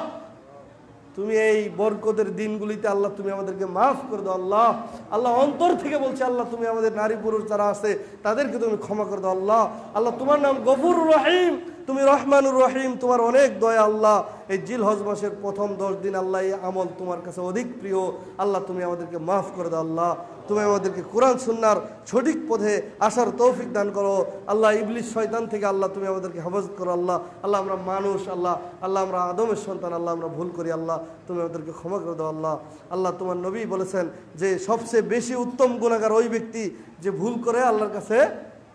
তুমি এই বরকতের দিনগুলিতে আল্লাহ, তুমি আমাদেরকে মাফ করে দাও, আল্লাহ। আল্লাহ অন্তর থেকে বলছে, আল্লাহ, তুমি আমাদের নারী পুরুষ যারা আছে, তাদেরকে তুমি ক্ষমা করে দাও, আল্লাহ। আল্লাহ, তোমার নাম গফুর রহিম। তুমি রহমানুর রহিম, তোমার অনেক দয়া আল্লাহ। এই জিল হজ মাসের প্রথম দশ দিন আল্লাহ, এই আমল তোমার কাছে অধিক প্রিয়। আল্লাহ, তুমি আমাদেরকে মাফ করে দাও আল্লাহ। তুমি আমাদেরকে কোরআন, সুন্নার সঠিক পথে আসার তৌফিক দান করো। আল্লাহ ইবলিশ শয়তান থেকে আল্লাহ, তুমি আমাদেরকে হেফাজত করো আল্লাহ। আল্লাহ, আমরা মানুষ আল্লাহ। আল্লাহ, আমরা আদমের সন্তান আল্লাহ, আমরা ভুল করি আল্লাহ। তুমি আমাদেরকে ক্ষমা করে দাও আল্লাহ। আল্লাহ, তোমার নবী বলেছেন যে, সবচেয়ে বেশি উত্তম গুণাগার ওই ব্যক্তি যে ভুল করে আল্লাহর কাছে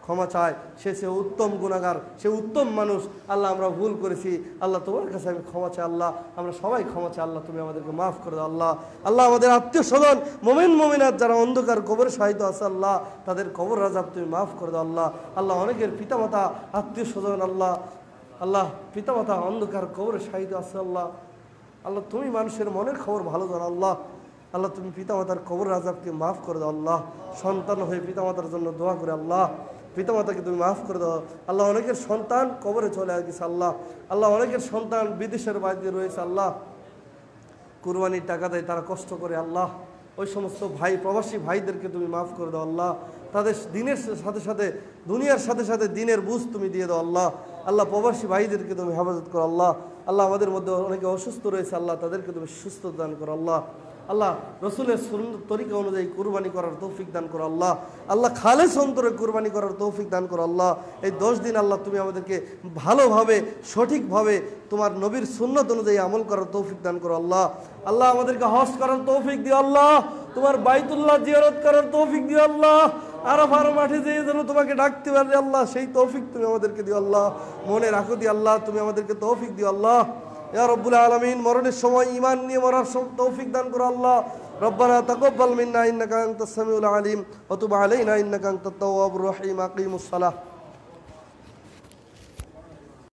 ক্ষমা চায়, সে সে উত্তম গুণাগার, সে উত্তম মানুষ। আল্লাহ, আমরা ভুল করেছি। আল্লাহ, তোমার কাছে আমি ক্ষমা চাই, আল্লাহ। আমরা সবাই ক্ষমা চাই, আল্লাহ, তুমি আমাদেরকে মাফ করে দাও, আল্লাহ। আল্লাহ, আমাদের আত্মীয় স্বজন, মোমেন মোমিনার যারা অন্ধকার কবরে সাহিত্য আছে, আল্লাহ, তাদের কবর রাজাব তুমি মাফ করে দাও, আল্লাহ। আল্লাহ, অনেকের পিতামাতা, আত্মীয় স্বজন, আল্লাহ। আল্লাহ, পিতামাতা অন্ধকার কবরে সাহিত্য আছে, আল্লাহ। আল্লাহ, তুমি মানুষের মনের খবর ভালো জানো, আল্লাহ। আল্লাহ, তুমি পিতামাতার কবর রাজাবকে মাফ করে দাও, আল্লাহ। সন্তান হয়ে পিতামাতার জন্য দোয়া করে, আল্লাহ। পিতামাতাকে তুমি মাফ করে দাও। আল্লাহ অনেকের সন্তান কবরে চলে গেছে, আল্লাহ। আল্লাহ অনেকের সন্তান বিদেশের বাড়িতে রয়েছে, আল্লাহ। কুরবানির টাকা দেয়, তারা কষ্ট করে, আল্লাহ। ওই সমস্ত ভাই, প্রবাসী ভাইদেরকে তুমি মাফ করে দাও, আল্লাহ। তাদের দিনের সাথে সাথে, দুনিয়ার সাথে সাথে দিনের বুঝ তুমি দিয়ে দাও, আল্লাহ। আল্লাহ, প্রবাসী ভাইদেরকে তুমি হেফাজত করো, আল্লাহ। আল্লাহ, আমাদের মধ্যে অনেকে অসুস্থ রয়েছে, আল্লাহ, তাদেরকে তুমি সুস্থ দান করো, আল্লাহ। আল্লাহ রসুলের তরিকা অনুযায়ী কুরবানি করার তৌফিক দান করো আল্লাহ। আল্লাহ খালেস অন্তরে কুরবানি করার তৌফিক দান করো আল্লাহ। এই দশ দিন আল্লাহ তুমি আমাদেরকে ভালোভাবে, সঠিকভাবে তোমার নবীর সুন্নত অনুযায়ী আমল করার তৌফিক দান করো আল্লাহ। আল্লাহ আমাদেরকে হজ করার তৌফিক দিও আল্লাহ। তোমার বাইতুল্লাহ জিয়ারত করার তৌফিক দিও আল্লাহ। আরফার মাঠে যেয়ে যেন তোমাকে ডাকতে পারে আল্লাহ, সেই তৌফিক তুমি আমাদেরকে দিও আল্লাহ। মনে রাখো দি আল্লাহ, তুমি আমাদেরকে তৌফিক দিও আল্লাহ। ইয়া রব্বুল আলামিন মরণের সময় ঈমান নিয়ে মরার সব তৌফিক দান করো আল্লাহ ربنا تقبل منا انك انت السميع العليم وتب علينا انك انت التواب الرحيم اقيموا الصلاه